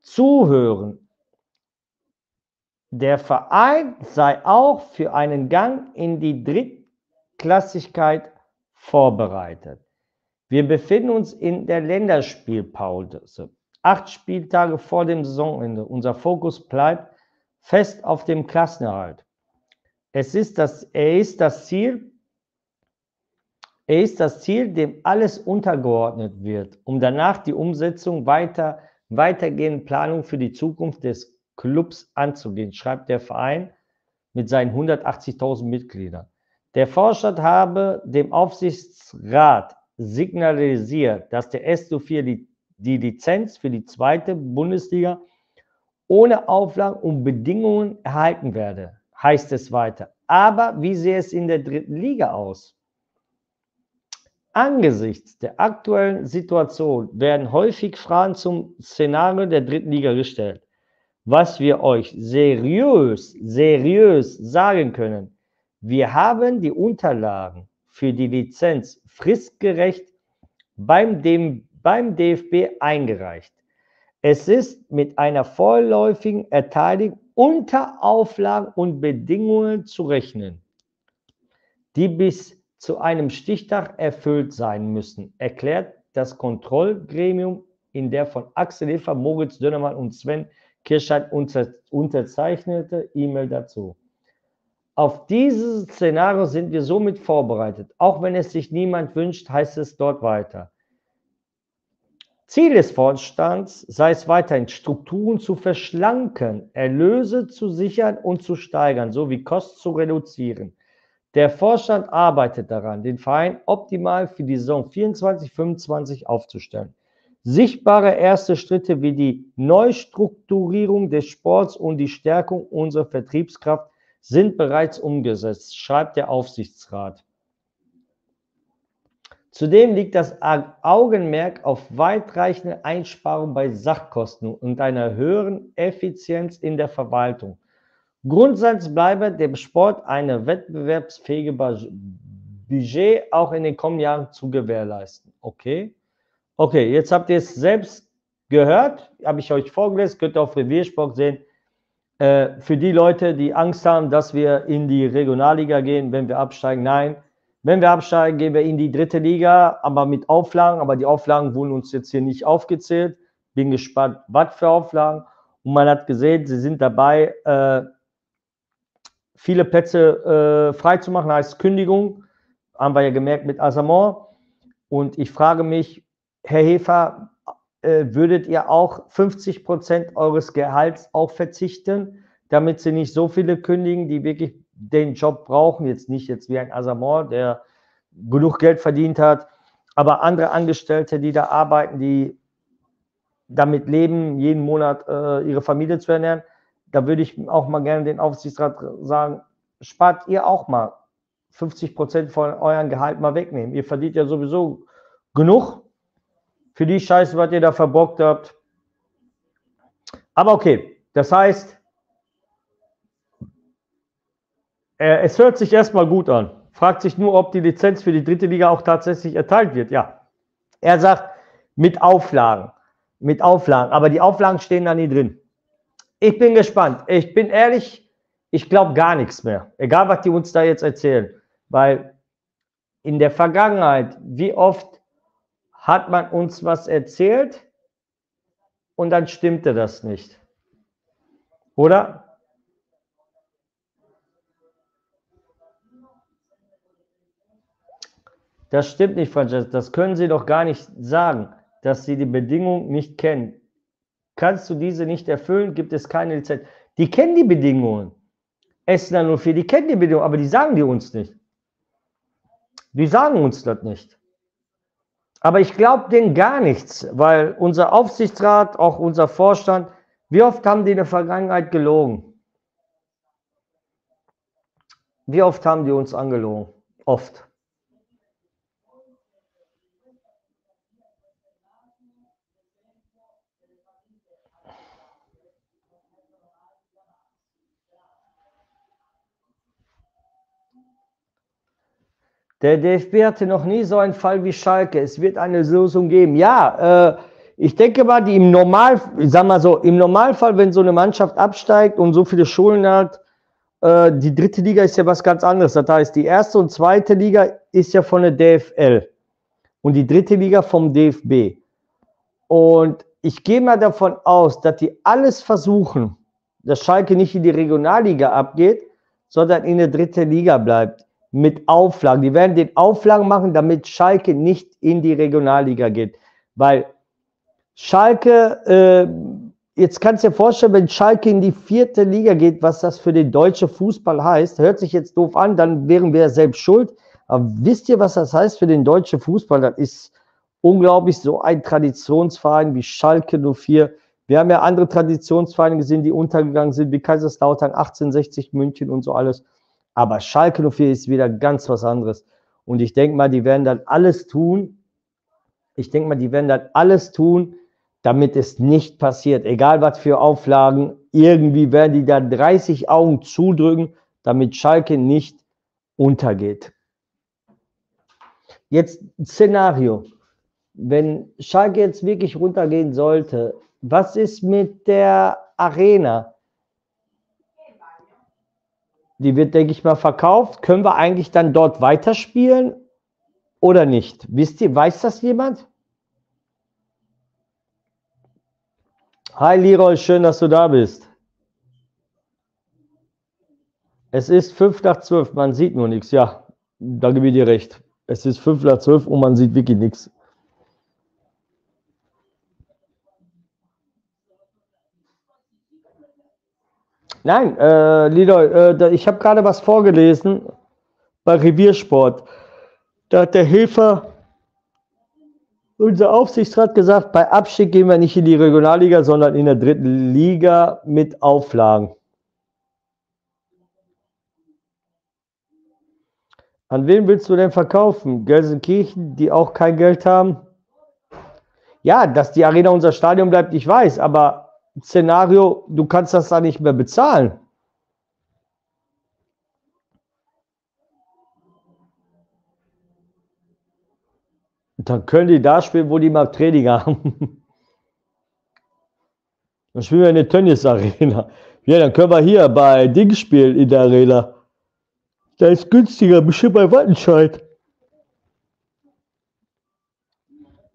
Zuhören. Der Verein sei auch für einen Gang in die Drittklassigkeit vorbereitet. Wir befinden uns in der Länderspielpause. Acht Spieltage vor dem Saisonende. Unser Fokus bleibt fest auf dem Klassenerhalt. Es ist das, er ist das Ziel, er ist das Ziel, dem alles untergeordnet wird, um danach die Umsetzung weiter, weitergehenden Planung für die Zukunft des Clubs anzugehen, schreibt der Verein mit seinen 180.000 Mitgliedern. Der Vorstand habe dem Aufsichtsrat signalisiert, dass der S04 die, die Lizenz für die zweite Bundesliga ohne Auflagen und Bedingungen erhalten werde, heißt es weiter. Aber wie sähe es in der dritten Liga aus? Angesichts der aktuellen Situation werden häufig Fragen zum Szenario der dritten Liga gestellt. Was wir euch seriös, seriös sagen können, wir haben die Unterlagen für die Lizenz fristgerecht beim, dem, beim DFB eingereicht. Es ist mit einer vorläufigen Erteilung unter Auflagen und Bedingungen zu rechnen, die bis zu einem Stichtag erfüllt sein müssen, erklärt das Kontrollgremium in der von Axel Hefer, Moritz Dönnermann und Sven Kirscheid unter, unterzeichnete E-Mail dazu. Auf dieses Szenario sind wir somit vorbereitet. Auch wenn es sich niemand wünscht, heißt es dort weiter. Ziel des Vorstands sei es weiterhin, Strukturen zu verschlanken, Erlöse zu sichern und zu steigern, sowie Kosten zu reduzieren. Der Vorstand arbeitet daran, den Verein optimal für die Saison 24-25 aufzustellen. Sichtbare erste Schritte wie die Neustrukturierung des Sports und die Stärkung unserer Vertriebskraft sind bereits umgesetzt, schreibt der Aufsichtsrat. Zudem liegt das Augenmerk auf weitreichende Einsparungen bei Sachkosten und einer höheren Effizienz in der Verwaltung. Grundsatz bleibe dem Sport eine wettbewerbsfähige Budget auch in den kommenden Jahren zu gewährleisten. Okay? Okay, jetzt habt ihr es selbst gehört, habe ich euch vorgelesen, könnt ihr auf Reviersport sehen. Äh, für die Leute, die Angst haben, dass wir in die Regionalliga gehen, wenn wir absteigen, nein. Wenn wir absteigen, gehen wir in die dritte Liga, aber mit Auflagen. Aber die Auflagen wurden uns jetzt hier nicht aufgezählt. Bin gespannt, was für Auflagen. Und man hat gesehen, sie sind dabei, äh, viele Plätze äh, freizumachen, heißt Kündigung. Haben wir ja gemerkt mit Asamor. Und ich frage mich, Herr Hefer, äh, würdet ihr auch 50 Prozent eures Gehalts auch verzichten, damit sie nicht so viele kündigen, die wirklich den Job brauchen, jetzt nicht jetzt wie ein Asamor, der genug Geld verdient hat, aber andere Angestellte, die da arbeiten, die damit leben, jeden Monat äh, ihre Familie zu ernähren, da würde ich auch mal gerne den Aufsichtsrat sagen, spart ihr auch mal 50 Prozent von eurem Gehalt mal wegnehmen. Ihr verdient ja sowieso genug für die Scheiße, was ihr da verbockt habt. Aber okay, das heißt, äh, es hört sich erstmal gut an. Fragt sich nur, ob die Lizenz für die dritte Liga auch tatsächlich erteilt wird. Ja. Er sagt, mit Auflagen. Mit Auflagen. Aber die Auflagen stehen da nie drin. Ich bin gespannt. Ich bin ehrlich, ich glaube gar nichts mehr. Egal, was die uns da jetzt erzählen. Weil in der Vergangenheit, wie oft hat man uns was erzählt und dann stimmte das nicht. Oder? Das stimmt nicht, Francesca. Das können Sie doch gar nicht sagen, dass Sie die Bedingungen nicht kennen. Kannst du diese nicht erfüllen, gibt es keine Lizenz. Die kennen die Bedingungen. Essener 04, die kennen die Bedingungen, aber die sagen die uns nicht. Die sagen uns das nicht. Aber ich glaube denen gar nichts, weil unser Aufsichtsrat, auch unser Vorstand, wie oft haben die in der Vergangenheit gelogen? Wie oft haben die uns angelogen? Oft. Der DFB hatte noch nie so einen Fall wie Schalke. Es wird eine Lösung geben. Ja, äh, ich denke mal, die im Normal, ich sag mal so, im Normalfall, wenn so eine Mannschaft absteigt und so viele Schulen hat, äh, die dritte Liga ist ja was ganz anderes. Das heißt, die erste und zweite Liga ist ja von der DFL und die dritte Liga vom DFB. Und ich gehe mal davon aus, dass die alles versuchen, dass Schalke nicht in die Regionalliga abgeht, sondern in der dritte Liga bleibt mit Auflagen. Die werden den Auflagen machen, damit Schalke nicht in die Regionalliga geht. Weil Schalke, äh, jetzt kannst du dir vorstellen, wenn Schalke in die vierte Liga geht, was das für den deutschen Fußball heißt, hört sich jetzt doof an, dann wären wir selbst schuld. Aber wisst ihr, was das heißt für den deutschen Fußball? Das ist unglaublich, so ein Traditionsverein wie Schalke 04. Wir haben ja andere Traditionsvereine gesehen, die untergegangen sind, wie Kaiserslautern, 1860 München und so alles. Aber Schalke 04 ist wieder ganz was anderes. Und ich denke mal, die werden dann alles tun. Ich denke mal, die werden dann alles tun, damit es nicht passiert. Egal was für Auflagen, irgendwie werden die da 30 Augen zudrücken, damit Schalke nicht untergeht. Jetzt Szenario. Wenn Schalke jetzt wirklich runtergehen sollte, was ist mit der Arena? Die wird, denke ich mal, verkauft. Können wir eigentlich dann dort weiterspielen oder nicht? Wisst ihr, weiß das jemand? Hi Leroy, schön, dass du da bist. Es ist 5 nach 12, man sieht nur nichts. Ja, da gebe ich dir recht. Es ist 5 nach 12 und man sieht wirklich nichts. Nein, äh, Lido, äh, ich habe gerade was vorgelesen bei Reviersport. Da hat der Hilfer, unser Aufsichtsrat gesagt, bei Abstieg gehen wir nicht in die Regionalliga, sondern in der dritten Liga mit Auflagen. An wen willst du denn verkaufen? Gelsenkirchen, die auch kein Geld haben? Ja, dass die Arena unser Stadion bleibt, ich weiß, aber Szenario, du kannst das da nicht mehr bezahlen. Dann können die da spielen, wo die mal Training haben. Dann spielen wir in der Tennis-Arena. Ja, dann können wir hier bei Ding spielen in der Arena. Da ist günstiger, bestimmt bei Wattenscheid.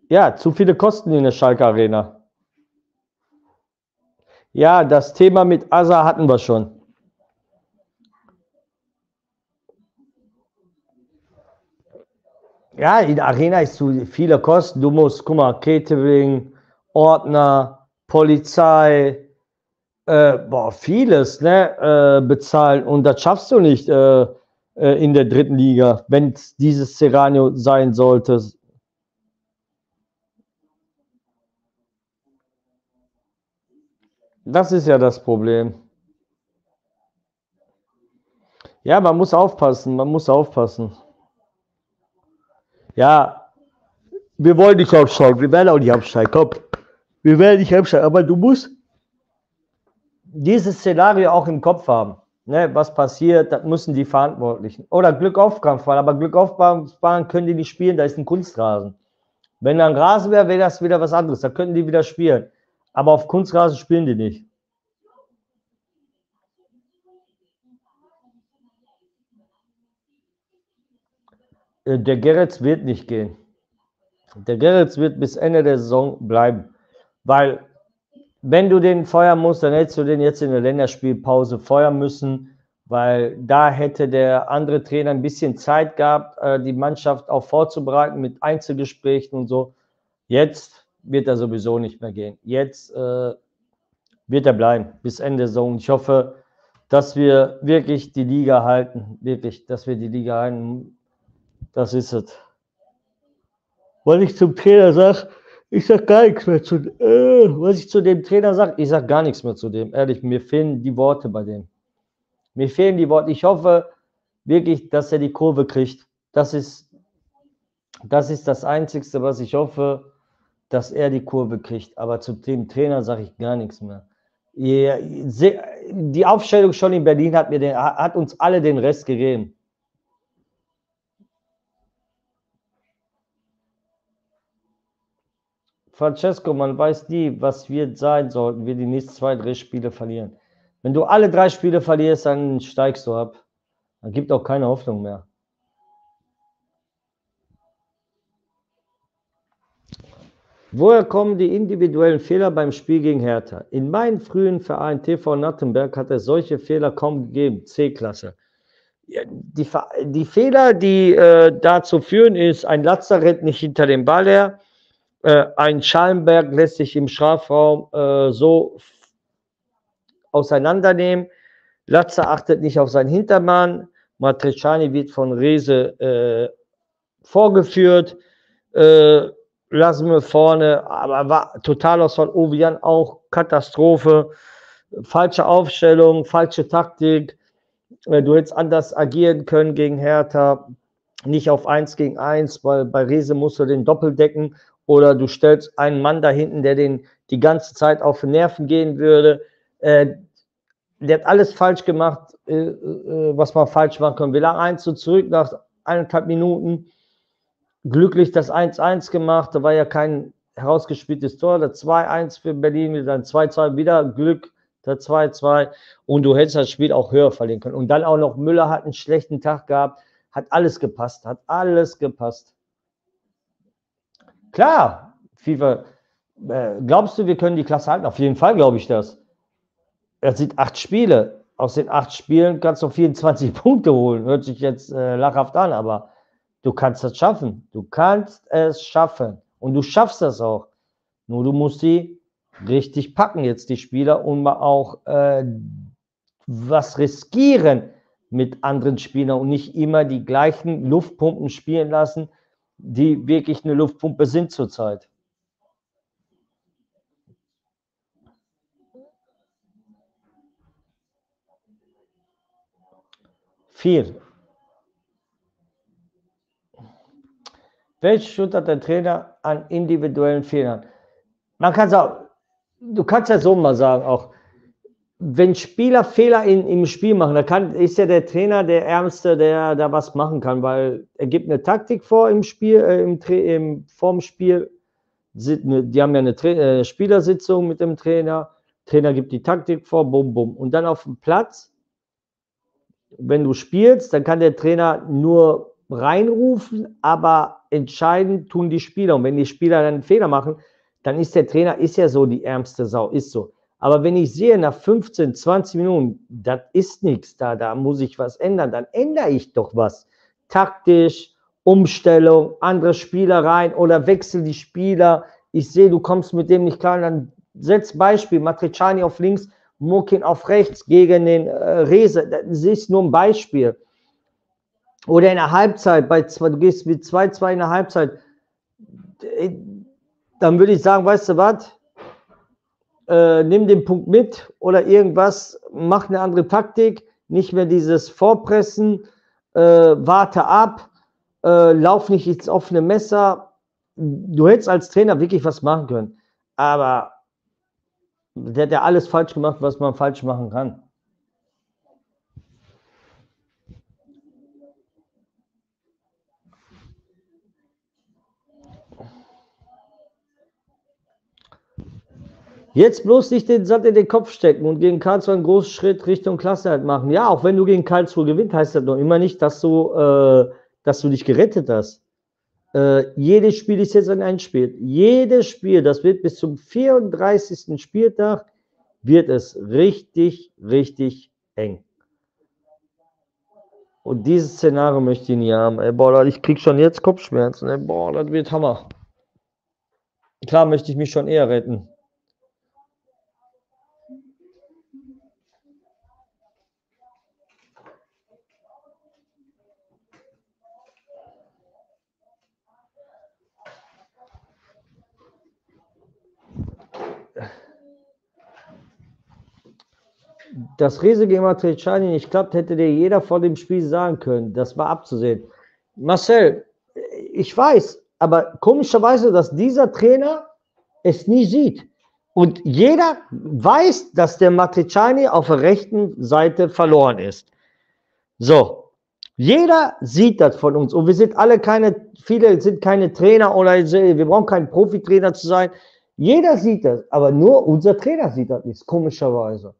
Ja, zu viele Kosten in der Schalke Arena. Ja, das Thema mit Asa hatten wir schon. Ja, in der Arena ist zu viele Kosten. Du musst, guck mal, Catering, Ordner, Polizei, äh, boah, vieles ne, äh, bezahlen. Und das schaffst du nicht äh, äh in der dritten Liga, wenn es dieses Szenario sein sollte. Das ist ja das Problem. Ja, man muss aufpassen, man muss aufpassen. Ja, wir wollen nicht aufsteigen, wir werden auch nicht aufsteigen, komm. Wir werden nicht aufsteigen, aber du musst dieses Szenario auch im Kopf haben. Ne, was passiert, das müssen die Verantwortlichen. Oder Glück auf Kampfball, aber Glück auf Kampfball können die nicht spielen, da ist ein Kunstrasen. Wenn da ein Rasen wäre, wäre das wieder was anderes, da könnten die wieder spielen. Aber auf Kunstrasen spielen die nicht. Äh, der Gerrits wird nicht gehen. Der Gerrits wird bis Ende der Saison bleiben, weil wenn du den feuern musst, dann hättest du den jetzt in der Länderspielpause feuern müssen, weil da hätte der andere Trainer ein bisschen Zeit gehabt, äh, die Mannschaft auch vorzubereiten mit Einzelgesprächen und so. Jetzt wird er sowieso nicht mehr gehen. Jetzt äh, wird er bleiben bis Ende Saison. Ich hoffe, dass wir wirklich die Liga halten. Wirklich, dass wir die Liga halten. Das ist es. Weil ich zum Trainer sage, ich sage gar nichts mehr zu äh, was ich zu dem Trainer sage, ich sage gar nichts mehr zu dem. Ehrlich, mir fehlen die Worte bei dem. Mir fehlen die Worte. Ich hoffe wirklich, dass er die Kurve kriegt. Das ist das, ist das Einzige, was ich hoffe, dass er die Kurve kriegt. Aber zu dem Trainer sage ich gar nichts mehr. Die Aufstellung schon in Berlin hat, mir den, hat uns alle den Rest gegeben. Francesco, man weiß nie, was wir sein sollten, wir die nächsten zwei, drei Spiele verlieren. Wenn du alle drei Spiele verlierst, dann steigst du ab. Dann gibt auch keine Hoffnung mehr. Woher kommen die individuellen Fehler beim Spiel gegen Hertha? In meinem frühen Verein TV Nattenberg hat es solche Fehler kaum gegeben, C-Klasse. Die, die, Fehler, die äh, dazu führen, ist ein Lazarett nicht hinter dem Ball her, äh, ein Schallenberg lässt sich im Strafraum äh, so auseinandernehmen. Latze achtet nicht auf seinen Hintermann. Matriciani wird von Rese äh, vorgeführt. Äh, lassen wir vorne, aber war total aus von Ovian auch Katastrophe. Falsche Aufstellung, falsche Taktik. Äh, du hättest anders agieren können gegen Hertha. Nicht auf 1 gegen 1, weil bei Rese musst du den Doppeldecken oder du stellst einen Mann da hinten, der den die ganze Zeit auf den Nerven gehen würde. Äh, der hat alles falsch gemacht, äh, äh, was man falsch machen kann. Wir lagen 1 zu zurück nach eineinhalb Minuten. Glücklich das 1-1 gemacht. Da war ja kein herausgespieltes Tor. Der 2-1 für Berlin, dann 2-2 wieder Glück, der 2-2. Und du hättest das Spiel auch höher verlieren können. Und dann auch noch Müller hat einen schlechten Tag gehabt. Hat alles gepasst, hat alles gepasst. Klar, FIFA. Äh, glaubst du, wir können die Klasse halten? Auf jeden Fall glaube ich das. Er sieht acht Spiele. Aus den acht Spielen kannst du 24 Punkte holen. Hört sich jetzt äh, lachhaft an, aber du kannst das schaffen. Du kannst es schaffen. Und du schaffst das auch. Nur du musst sie richtig packen jetzt, die Spieler, und mal auch äh, was riskieren mit anderen Spielern und nicht immer die gleichen Luftpumpen spielen lassen, die wirklich eine Luftpumpe sind zurzeit. Viel. Welche Schuld hat der Trainer an individuellen Fehlern? Man kann auch, du kannst ja so mal sagen, auch wenn Spieler Fehler in, im Spiel machen, da kann, ist ja der Trainer der Ärmste, der da was machen kann, weil er gibt eine Taktik vor im Spiel, äh, im, im, vorm Spiel. Ne, die haben ja eine Tra äh, Spielersitzung mit dem Trainer. Trainer gibt die Taktik vor, bum, bum. Und dann auf dem Platz, wenn du spielst, dann kann der Trainer nur reinrufen, aber entscheidend tun die Spieler. Und wenn die Spieler dann einen Fehler machen, dann ist der Trainer, ist ja so die ärmste Sau, ist so. Aber wenn ich sehe, nach 15, 20 Minuten, das ist nichts da, da muss ich was ändern, dann ändere ich doch was. Taktisch, Umstellung, andere Spieler rein oder wechsel die Spieler. Ich sehe, du kommst mit dem nicht klar, dann setz Beispiel, Matriciani auf links, Mokin auf rechts gegen den äh, Rese. Das ist nur ein Beispiel. Oder in der Halbzeit, bei zwei, du gehst mit 2-2 in der Halbzeit, äh, dann würde ich sagen, weißt du was? äh, nimm den Punkt mit oder irgendwas, mach eine andere Taktik, nicht mehr dieses Vorpressen, äh, warte ab, äh, lauf nicht ins offene Messer. Du hättest als Trainer wirklich was machen können, aber der hat ja alles falsch gemacht, was man falsch machen kann. Jetzt bloß nicht den Sand in den Kopf stecken und gegen Karlsruhe einen großen Schritt Richtung Klasse halt machen. Ja, auch wenn du gegen Karlsruhe gewinnst, heißt das noch immer nicht, dass du, äh, dass du dich gerettet hast. Äh, jedes Spiel ist jetzt ein Endspiel. Jedes Spiel, das wird bis zum 34. Spieltag, wird es richtig, richtig eng. Und dieses Szenario möchte ich nie haben. Ey, boah, ich krieg schon jetzt Kopfschmerzen. Ey, boah, das wird Hammer. Klar möchte ich mich schon eher retten. Das riesige Matriciani nicht klappt, hätte dir jeder vor dem Spiel sagen können. Das war abzusehen. Marcel, ich weiß, aber komischerweise, dass dieser Trainer es nie sieht. Und jeder weiß, dass der Matriciani auf der rechten Seite verloren ist. So, jeder sieht das von uns. Und wir sind alle keine, viele sind keine Trainer oder wir brauchen keinen Profitrainer zu sein. Jeder sieht das, aber nur unser Trainer sieht das nicht, komischerweise.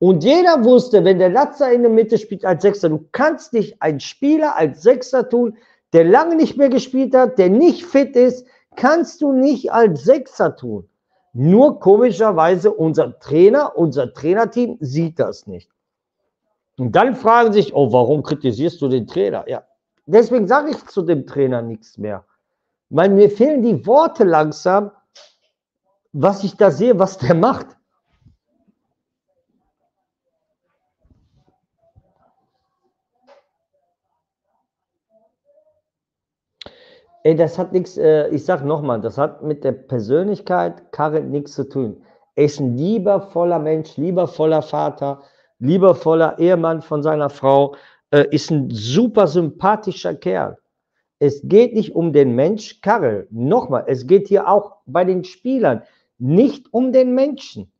Und jeder wusste, wenn der Latzer in der Mitte spielt als Sechster, du kannst nicht einen Spieler als Sechster tun, der lange nicht mehr gespielt hat, der nicht fit ist, kannst du nicht als Sechser tun. Nur komischerweise unser Trainer, unser Trainerteam sieht das nicht. Und dann fragen sich, oh, warum kritisierst du den Trainer? Ja, deswegen sage ich zu dem Trainer nichts mehr. Weil mir fehlen die Worte langsam, was ich da sehe, was der macht. Ey, das hat nichts, äh, ich sag nochmal, das hat mit der Persönlichkeit Karin nichts zu tun. Er ist ein liebervoller Mensch, liebervoller Vater, liebervoller Ehemann von seiner Frau, äh, ist ein super sympathischer Kerl. Es geht nicht um den Mensch Karel. Nochmal, es geht hier auch bei den Spielern nicht um den Menschen.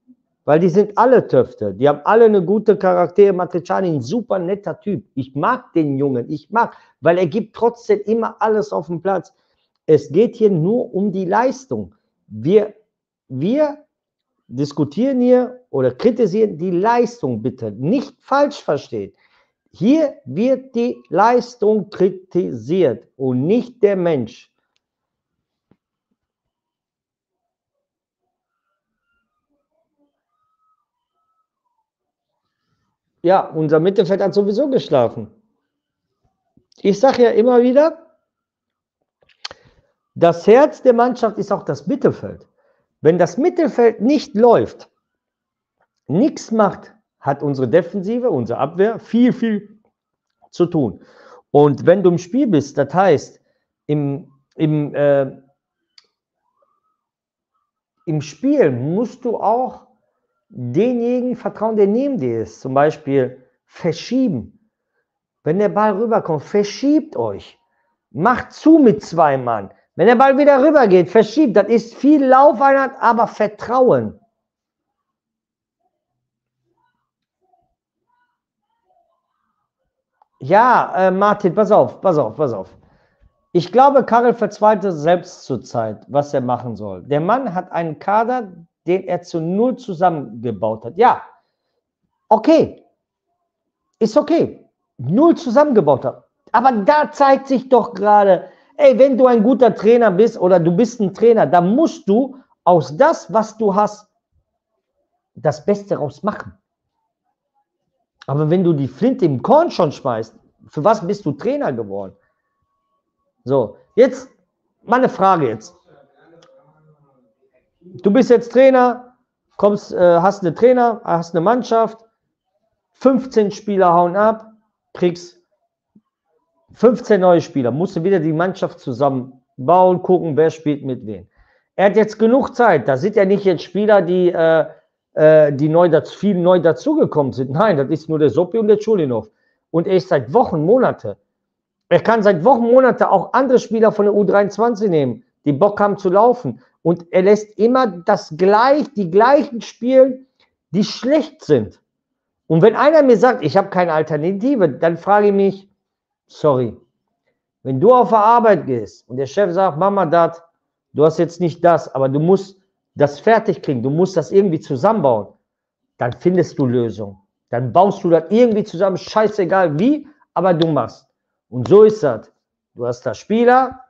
Weil die sind alle Töfte. Die haben alle eine gute Charaktere. Matriciani, ein super netter Typ. Ich mag den Jungen. Ich mag, weil er gibt trotzdem immer alles auf den Platz. Es geht hier nur um die Leistung. Wir, wir diskutieren hier oder kritisieren die Leistung bitte. Nicht falsch verstehen. Hier wird die Leistung kritisiert und nicht der Mensch. Ja, unser Mittelfeld hat sowieso geschlafen. Ich sage ja immer wieder, das Herz der Mannschaft ist auch das Mittelfeld. Wenn das Mittelfeld nicht läuft, nichts macht, hat unsere Defensive, unsere Abwehr viel, viel zu tun. Und wenn du im Spiel bist, das heißt, im, im, äh, im Spiel musst du auch denjenigen vertrauen, der neben dir ist. Zum Beispiel verschieben. Wenn der Ball rüberkommt, verschiebt euch. Macht zu mit zwei Mann. Wenn der Ball wieder rüber geht, verschiebt. Das ist viel Laufeinheit, aber Vertrauen. Ja, äh, Martin, pass auf, pass auf, pass auf. Ich glaube, Karel verzweifelte selbst zurzeit, was er machen soll. Der Mann hat einen Kader, den er zu Null zusammengebaut hat. Ja, okay, ist okay, Null zusammengebaut hat. Aber da zeigt sich doch gerade, ey, wenn du ein guter Trainer bist oder du bist ein Trainer, dann musst du aus das, was du hast, das Beste rausmachen. Aber wenn du die Flinte im Korn schon schmeißt, für was bist du Trainer geworden? So, jetzt meine Frage jetzt. Du bist jetzt Trainer, kommst, äh, hast eine Trainer, hast eine Mannschaft, 15 Spieler hauen ab, kriegst 15 neue Spieler, musst du wieder die Mannschaft zusammenbauen, gucken, wer spielt mit wem. Er hat jetzt genug Zeit. Da sind ja nicht jetzt Spieler, die, äh, äh, die neu dazu, viel neu dazugekommen sind. Nein, das ist nur der Soppi und der Chulinov. Und er ist seit Wochen, Monate. Er kann seit Wochen, Monate auch andere Spieler von der U23 nehmen, die Bock haben zu laufen. Und er lässt immer das gleich, die gleichen spielen, die schlecht sind. Und wenn einer mir sagt, ich habe keine Alternative, dann frage ich mich, sorry, wenn du auf der Arbeit gehst und der Chef sagt, Mama, dat, du hast jetzt nicht das, aber du musst das fertig kriegen, du musst das irgendwie zusammenbauen, dann findest du Lösungen. Dann baust du das irgendwie zusammen, scheißegal wie, aber du machst. Und so ist das. Du hast da Spieler,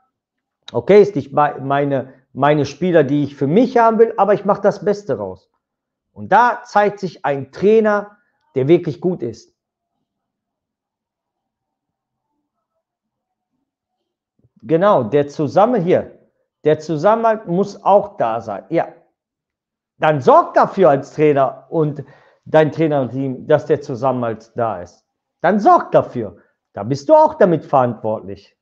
Okay, ist nicht meine, meine Spieler, die ich für mich haben will, aber ich mache das Beste raus. Und da zeigt sich ein Trainer, der wirklich gut ist. Genau, der Zusammenhalt hier, der Zusammenhalt muss auch da sein. Ja, dann sorg dafür als Trainer und dein Trainerteam, dass der Zusammenhalt da ist. Dann sorg dafür. Da bist du auch damit verantwortlich.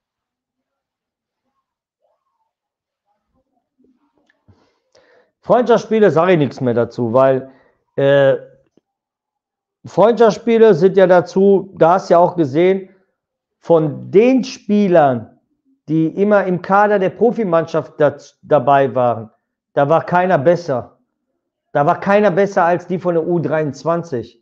Freundschaftsspiele sage ich nichts mehr dazu, weil äh, Freundschaftsspiele sind ja dazu, da hast ja auch gesehen, von den Spielern, die immer im Kader der Profimannschaft dabei waren, da war keiner besser. Da war keiner besser als die von der U23.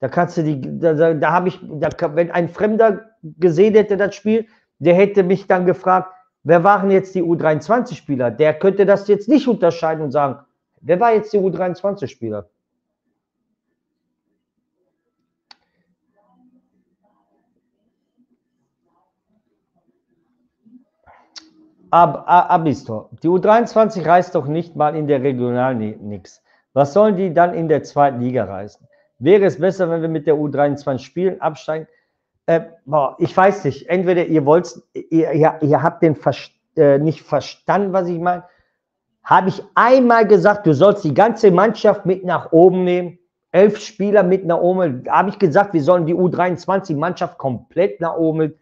Da kannst du die, da, da, da habe ich, da, wenn ein Fremder gesehen hätte das Spiel, der hätte mich dann gefragt, wer waren jetzt die U23-Spieler? Der könnte das jetzt nicht unterscheiden und sagen, wer war jetzt die U23-Spieler? Ab, ab, Abistor. Die U23 reist doch nicht mal in der Regional nichts. Was sollen die dann in der zweiten Liga reisen? Wäre es besser, wenn wir mit der U23 spielen, absteigen? Äh, boah, ich weiß nicht. Entweder ihr wollt, ihr, ihr, ihr habt den Ver äh, nicht verstanden, was ich meine. Habe ich einmal gesagt, du sollst die ganze Mannschaft mit nach oben nehmen? Elf Spieler mit nach oben. Habe ich gesagt, wir sollen die U23-Mannschaft komplett nach oben.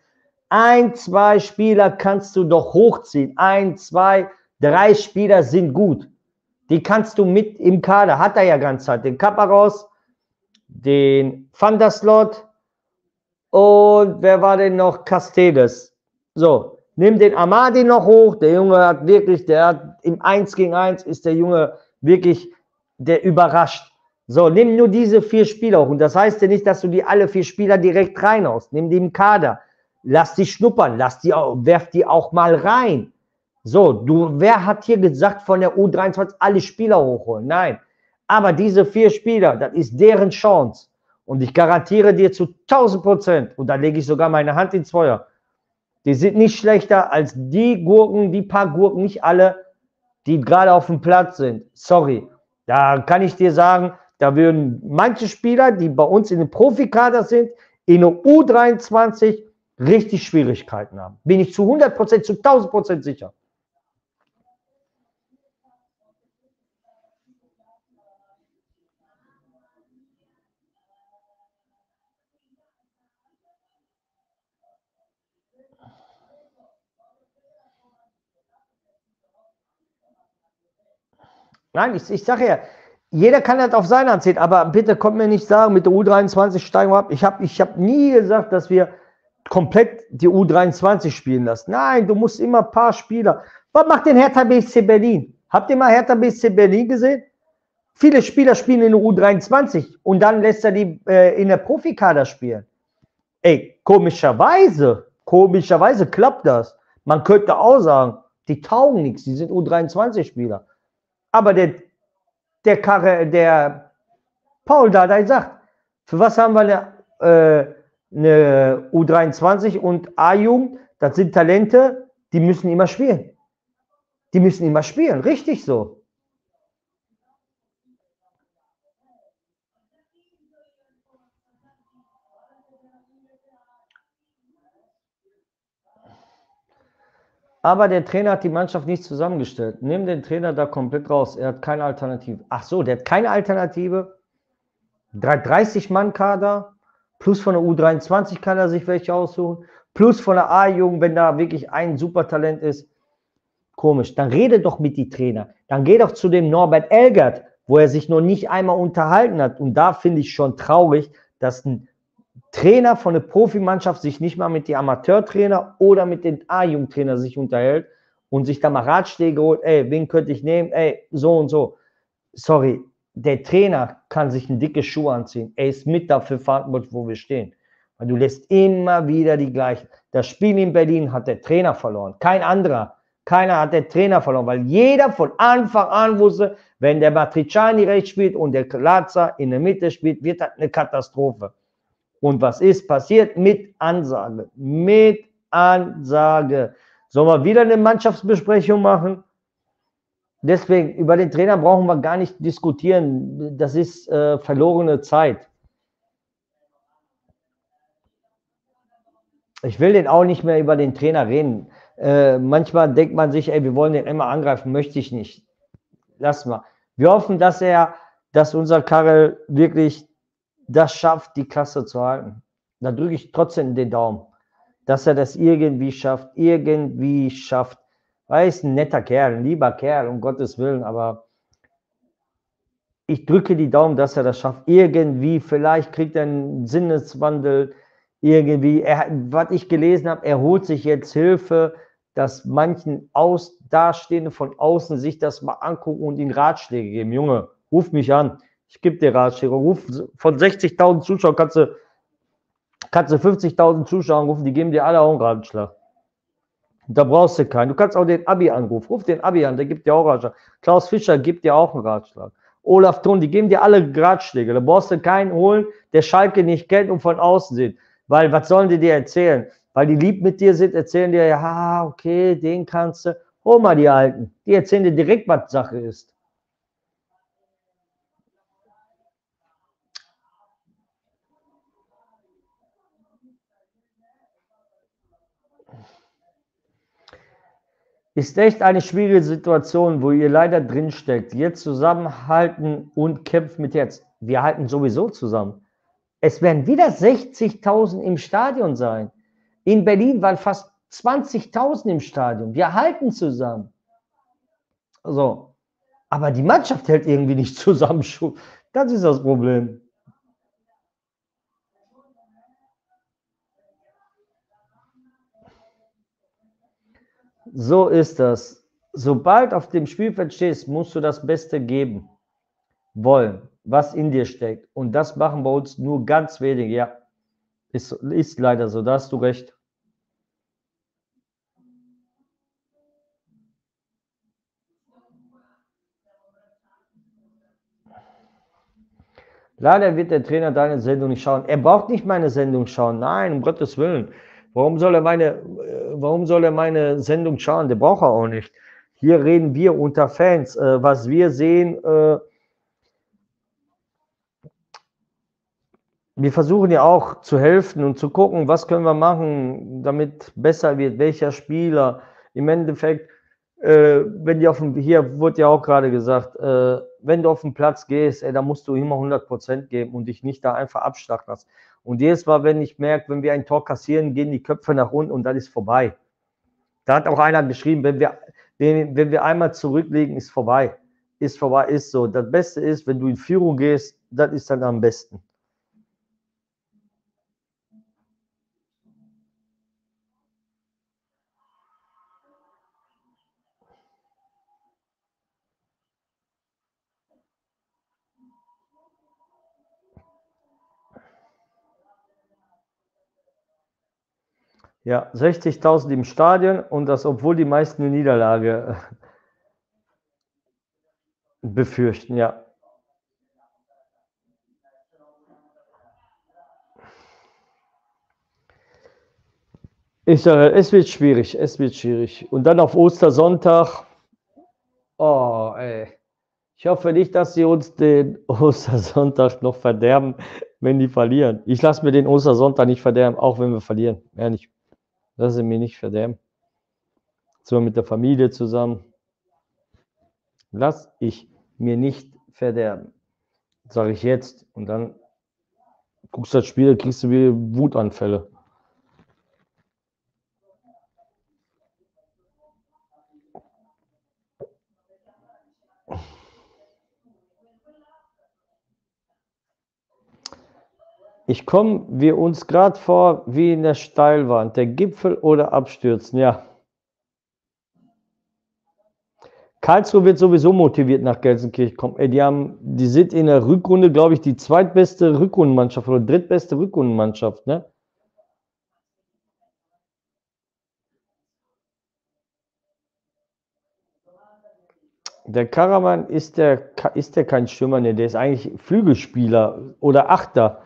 Ein, zwei Spieler kannst du doch hochziehen. Ein, zwei, drei Spieler sind gut. Die kannst du mit im Kader, hat er ja ganz Zeit. Den Kaparos, den Van und wer war denn noch? Castedes. So, nimm den Amadi noch hoch. Der Junge hat wirklich, der hat im 1 gegen 1 ist der Junge wirklich, der überrascht. So, nimm nur diese vier Spieler hoch. Und das heißt ja nicht, dass du die alle vier Spieler direkt reinhaust. Nimm die im Kader. Lass die schnuppern. Lass die, werf die auch mal rein. So, du, wer hat hier gesagt, von der U23 alle Spieler hochholen? Nein. Aber diese vier Spieler, das ist deren Chance. Und ich garantiere dir zu 1000 Prozent, und da lege ich sogar meine Hand ins Feuer, die sind nicht schlechter als die Gurken, die paar Gurken, nicht alle, die gerade auf dem Platz sind. Sorry. Da kann ich dir sagen, da würden manche Spieler, die bei uns in den Profikader sind, in der U23 richtig Schwierigkeiten haben. Bin ich zu 100 Prozent, zu 1000 Prozent sicher. Nein, ich, ich sage ja, jeder kann das auf seine Hand aber bitte kommt mir nicht sagen, mit der U23 steigen wir ab. Ich habe ich hab nie gesagt, dass wir komplett die U23 spielen lassen. Nein, du musst immer ein paar Spieler. Was macht denn Hertha BSC Berlin? Habt ihr mal Hertha BSC Berlin gesehen? Viele Spieler spielen in der U23 und dann lässt er die äh, in der Profikader spielen. Ey, komischerweise, komischerweise klappt das. Man könnte auch sagen, die taugen nichts, die sind U23-Spieler. Aber der, der Karre, der Paul da, sagt, für was haben wir eine, äh, eine U23 und A-Jugend? Das sind Talente, die müssen immer spielen. Die müssen immer spielen, richtig so. Aber der Trainer hat die Mannschaft nicht zusammengestellt. Nimm den Trainer da komplett raus. Er hat keine Alternative. Ach so, der hat keine Alternative. 30-Mann-Kader. Plus von der U23 kann er sich welche aussuchen. Plus von der A-Jugend, wenn da wirklich ein Supertalent ist. Komisch. Dann rede doch mit die Trainer. Dann geh doch zu dem Norbert Elgert, wo er sich noch nicht einmal unterhalten hat. Und da finde ich schon traurig, dass ein Trainer von der Profimannschaft sich nicht mal mit den Amateurtrainer oder mit den A-Jugendtrainer sich unterhält und sich da mal Ratschläge holt, ey, wen könnte ich nehmen, ey, so und so. Sorry, der Trainer kann sich ein dicke Schuh anziehen. Er ist mit dafür verantwortlich, wo wir stehen. Weil du lässt immer wieder die gleichen. Das Spiel in Berlin hat der Trainer verloren, kein anderer. Keiner hat der Trainer verloren, weil jeder von Anfang an wusste, wenn der Matriciani rechts spielt und der Lazar in der Mitte spielt, wird das eine Katastrophe. Und was ist passiert? Mit Ansage. Mit Ansage. Sollen wir wieder eine Mannschaftsbesprechung machen? Deswegen, über den Trainer brauchen wir gar nicht diskutieren. Das ist äh, verlorene Zeit. Ich will den auch nicht mehr über den Trainer reden. Äh, manchmal denkt man sich, ey, wir wollen den immer angreifen, möchte ich nicht. Lass mal. Wir hoffen, dass er, dass unser Karel wirklich das schafft, die Klasse zu halten. Da drücke ich trotzdem den Daumen, dass er das irgendwie schafft, irgendwie schafft. Er ist ein netter Kerl, ein lieber Kerl, um Gottes Willen, aber ich drücke die Daumen, dass er das schafft. Irgendwie, vielleicht kriegt er einen Sinneswandel, irgendwie. Er, was ich gelesen habe, er holt sich jetzt Hilfe, dass manchen aus, von außen sich das mal angucken und ihm Ratschläge geben. Junge, ruf mich an, ich gebe dir Ratschläge. Ruf von 60.000 Zuschauern kannst du, kannst du 50.000 Zuschauer anrufen, die geben dir alle auch einen Ratschlag. Da brauchst du keinen. Du kannst auch den Abi anrufen. Ruf den Abi an, der gibt dir auch Ratschlag. Klaus Fischer gibt dir auch einen Ratschlag. Olaf Thun, die geben dir alle Ratschläge. Da brauchst du keinen holen, der Schalke nicht kennt und von außen sieht. Weil was sollen die dir erzählen? weil die lieb mit dir sind, erzählen dir, ja, okay, den kannst du. Hol mal die Alten. Die erzählen dir direkt, was Sache ist. Ist echt eine schwierige Situation, wo ihr leider drinsteckt. Jetzt zusammenhalten und kämpfen mit Herz. Wir halten sowieso zusammen. Es werden wieder 60.000 im Stadion sein. In Berlin waren fast 20.000 im Stadion. Wir halten zusammen. So. Aber die Mannschaft hält irgendwie nicht zusammen. Das ist das Problem. So ist das. Sobald auf dem Spielfeld stehst, musst du das Beste geben wollen, was in dir steckt. Und das machen bei uns nur ganz wenige. Ja, ist, ist leider so, da hast du recht. Leider wird der Trainer deine Sendung nicht schauen. Er braucht nicht meine Sendung schauen. Nein, um Gottes Willen. Warum soll er meine, äh, warum soll er meine Sendung schauen? Der braucht er auch nicht. Hier reden wir unter Fans. Äh, was wir sehen, äh, wir versuchen ja auch zu helfen und zu gucken, was können wir machen, damit besser wird, welcher Spieler. Im Endeffekt, äh, wenn die auf dem, hier wurde ja auch gerade gesagt, äh, wenn du auf den Platz gehst, ey, da musst du immer 100% geben und dich nicht da einfach abschlagen lassen. Und jedes Mal, wenn ich merke, wenn wir ein Tor kassieren, gehen die Köpfe nach unten und dann ist vorbei. Da hat auch einer geschrieben, wenn wir, wenn, wenn wir einmal zurücklegen, ist vorbei. Ist vorbei, ist so. Das Beste ist, wenn du in Führung gehst, das ist dann am besten. Ja, 60.000 im Stadion und das, obwohl die meisten eine Niederlage äh, befürchten, ja. Ich sage, es wird schwierig, es wird schwierig. Und dann auf Ostersonntag, oh, ey. Ich hoffe nicht, dass sie uns den Ostersonntag noch verderben, wenn die verlieren. Ich lasse mir den Ostersonntag nicht verderben, auch wenn wir verlieren. Ehrlich. Lass mir nicht verderben. So mit der Familie zusammen. Lass ich mir nicht verderben. Sage ich jetzt. Und dann guckst du das Spiel, kriegst du wieder Wutanfälle. Ich komme wir uns gerade vor wie in der Steilwand, der Gipfel oder abstürzen, ja. Karlsruhe wird sowieso motiviert nach Gelsenkirchen kommen. Ey, die, haben, die sind in der Rückrunde, glaube ich, die zweitbeste Rückrundenmannschaft oder drittbeste Rückrundenmannschaft, ne? Der Karaman ist der, ist der kein Stürmer, ne? Der ist eigentlich Flügelspieler oder Achter.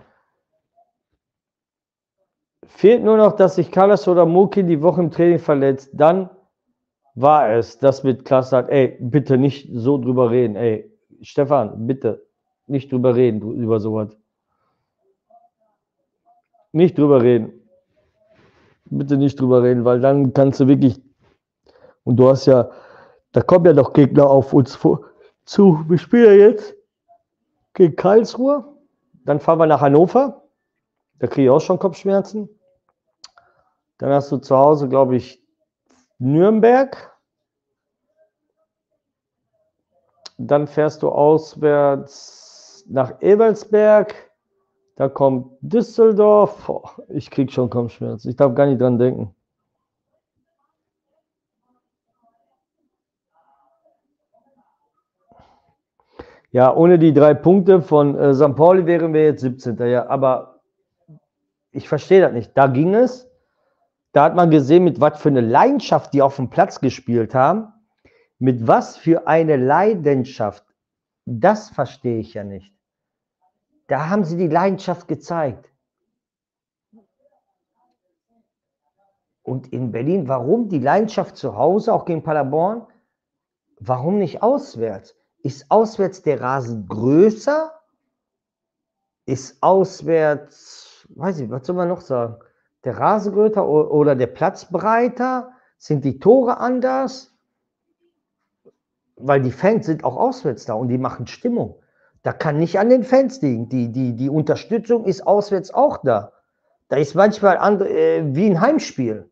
Fehlt nur noch, dass sich Carlos oder Moki die Woche im Training verletzt. Dann war es, das mit Klaas sagt, ey, bitte nicht so drüber reden, ey, Stefan, bitte nicht drüber reden, über sowas. Nicht drüber reden. Bitte nicht drüber reden, weil dann kannst du wirklich, und du hast ja, da kommen ja noch Gegner auf uns vor, zu. Wir spielen jetzt gegen Karlsruhe, dann fahren wir nach Hannover, da kriege ich auch schon Kopfschmerzen. Dann hast du zu Hause, glaube ich, Nürnberg. Dann fährst du auswärts nach Ebelsberg. Da kommt Düsseldorf. Oh, ich kriege schon Kopfschmerzen. Ich darf gar nicht dran denken. Ja, ohne die drei Punkte von äh, St. Pauli wären wir jetzt 17. Ja, aber ich verstehe das nicht. Da ging es. Da hat man gesehen, mit was für eine Leidenschaft die auf dem Platz gespielt haben. Mit was für eine Leidenschaft. Das verstehe ich ja nicht. Da haben sie die Leidenschaft gezeigt. Und in Berlin, warum die Leidenschaft zu Hause, auch gegen Paderborn? Warum nicht auswärts? Ist auswärts der Rasen größer? Ist auswärts, weiß ich, was soll man noch sagen? Der Rasen größer oder der Platz breiter? Sind die Tore anders? Weil die Fans sind auch auswärts da und die machen Stimmung. Da kann nicht an den Fans liegen. Die, die, die Unterstützung ist auswärts auch da. Da ist manchmal andre, äh, wie ein Heimspiel.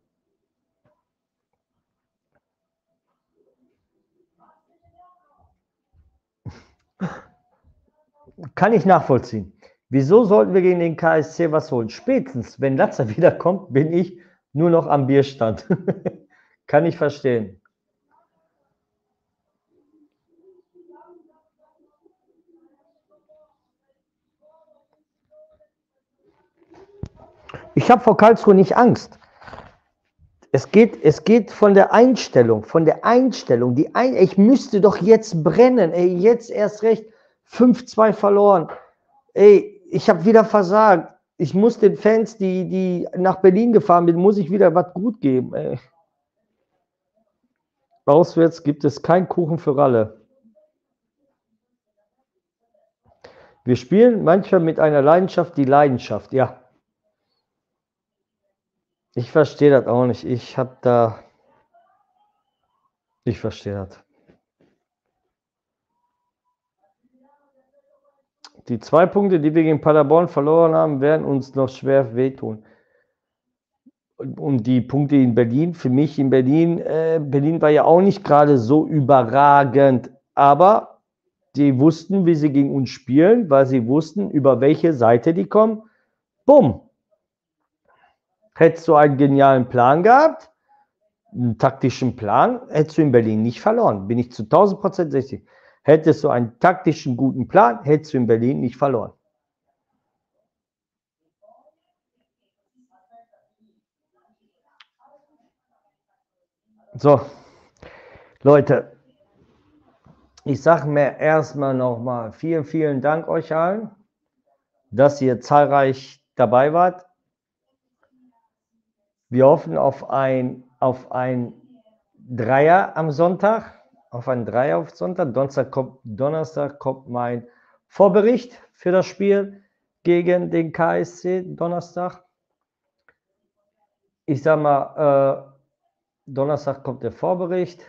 Kann ich nachvollziehen. Wieso sollten wir gegen den KSC was holen? Spätestens, wenn Latzer wiederkommt, bin ich nur noch am Bierstand. Kann ich verstehen. Ich habe vor Karlsruhe nicht Angst. Es geht, es geht von der Einstellung, von der Einstellung. Die Ein ich müsste doch jetzt brennen, ey, jetzt erst recht 5-2 verloren. Ey, ich habe wieder versagt. Ich muss den Fans, die, die nach Berlin gefahren sind, muss ich wieder was gut geben. Ey. Auswärts gibt es keinen Kuchen für alle. Wir spielen manchmal mit einer Leidenschaft die Leidenschaft, ja. Ich verstehe das auch nicht. Ich habe da. Ich verstehe das. Die zwei Punkte, die wir gegen Paderborn verloren haben, werden uns noch schwer wehtun. Und die Punkte in Berlin, für mich in Berlin, äh, Berlin war ja auch nicht gerade so überragend, aber die wussten, wie sie gegen uns spielen, weil sie wussten, über welche Seite die kommen. Bumm, Hättest du einen genialen Plan gehabt, einen taktischen Plan, hättest du in Berlin nicht verloren. Bin ich zu 1000 Prozent richtig. Hättest du einen taktischen guten Plan, hättest du in Berlin nicht verloren. So, Leute, ich sage mir erstmal nochmal vielen, vielen Dank euch allen, dass ihr zahlreich dabei wart. Wir hoffen auf ein, auf ein Dreier am Sonntag, auf ein Dreier auf Sonntag. Donnerstag kommt, Donnerstag kommt mein Vorbericht für das Spiel gegen den KSC Donnerstag. Ich sage mal, äh, Donnerstag kommt der Vorbericht.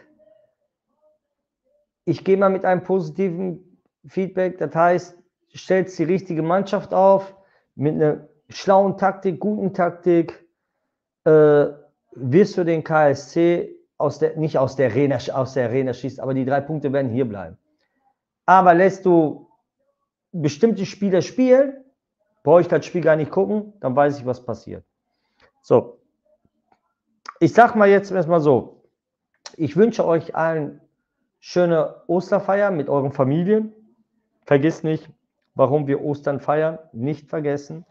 Ich gehe mal mit einem positiven Feedback. Das heißt, stellt die richtige Mannschaft auf mit einer schlauen Taktik, guten Taktik äh, wirst du den KSC aus der, nicht aus der, Arena, aus der Arena schießt, aber die drei Punkte werden hier bleiben. Aber lässt du bestimmte Spieler spielen, brauche ich das Spiel gar nicht gucken, dann weiß ich, was passiert. So, ich sag mal jetzt erstmal so, ich wünsche euch allen schöne Osterfeier mit euren Familien. Vergiss nicht, warum wir Ostern feiern, nicht vergessen.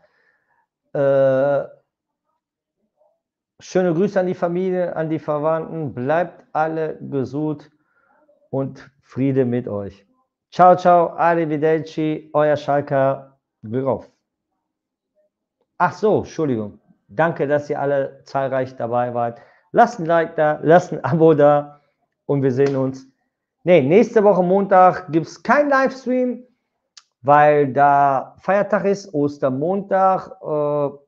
Äh, Schöne Grüße an die Familie, an die Verwandten. Bleibt alle gesund und Friede mit euch. Ciao, ciao, arrivederci, euer Schalker. Glück Ach so, Entschuldigung. Danke, dass ihr alle zahlreich dabei wart. Lasst ein Like da, lasst ein Abo da. und wir sehen uns. Nee, nächste Woche Montag gibt es kein Livestream, weil da Feiertag ist, Ostermontag. Äh,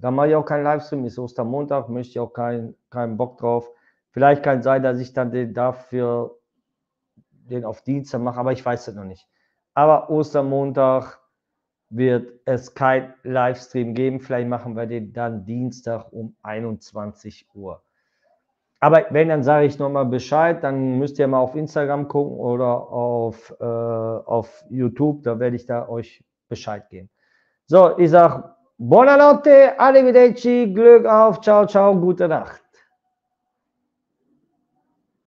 da mache ich auch keinen Livestream, ist Ostermontag, möchte ich auch keinen kein Bock drauf. Vielleicht kann es sein, dass ich dann den dafür den auf Dienstag mache, aber ich weiß es noch nicht. Aber Ostermontag wird es kein Livestream geben. Vielleicht machen wir den dann Dienstag um 21 Uhr. Aber wenn, dann sage ich nochmal Bescheid. Dann müsst ihr mal auf Instagram gucken oder auf, äh, auf YouTube. Da werde ich da euch Bescheid geben. So, ich sage Buonanotte, arrivederci, Glück auf, ciao, ciao, gute Nacht.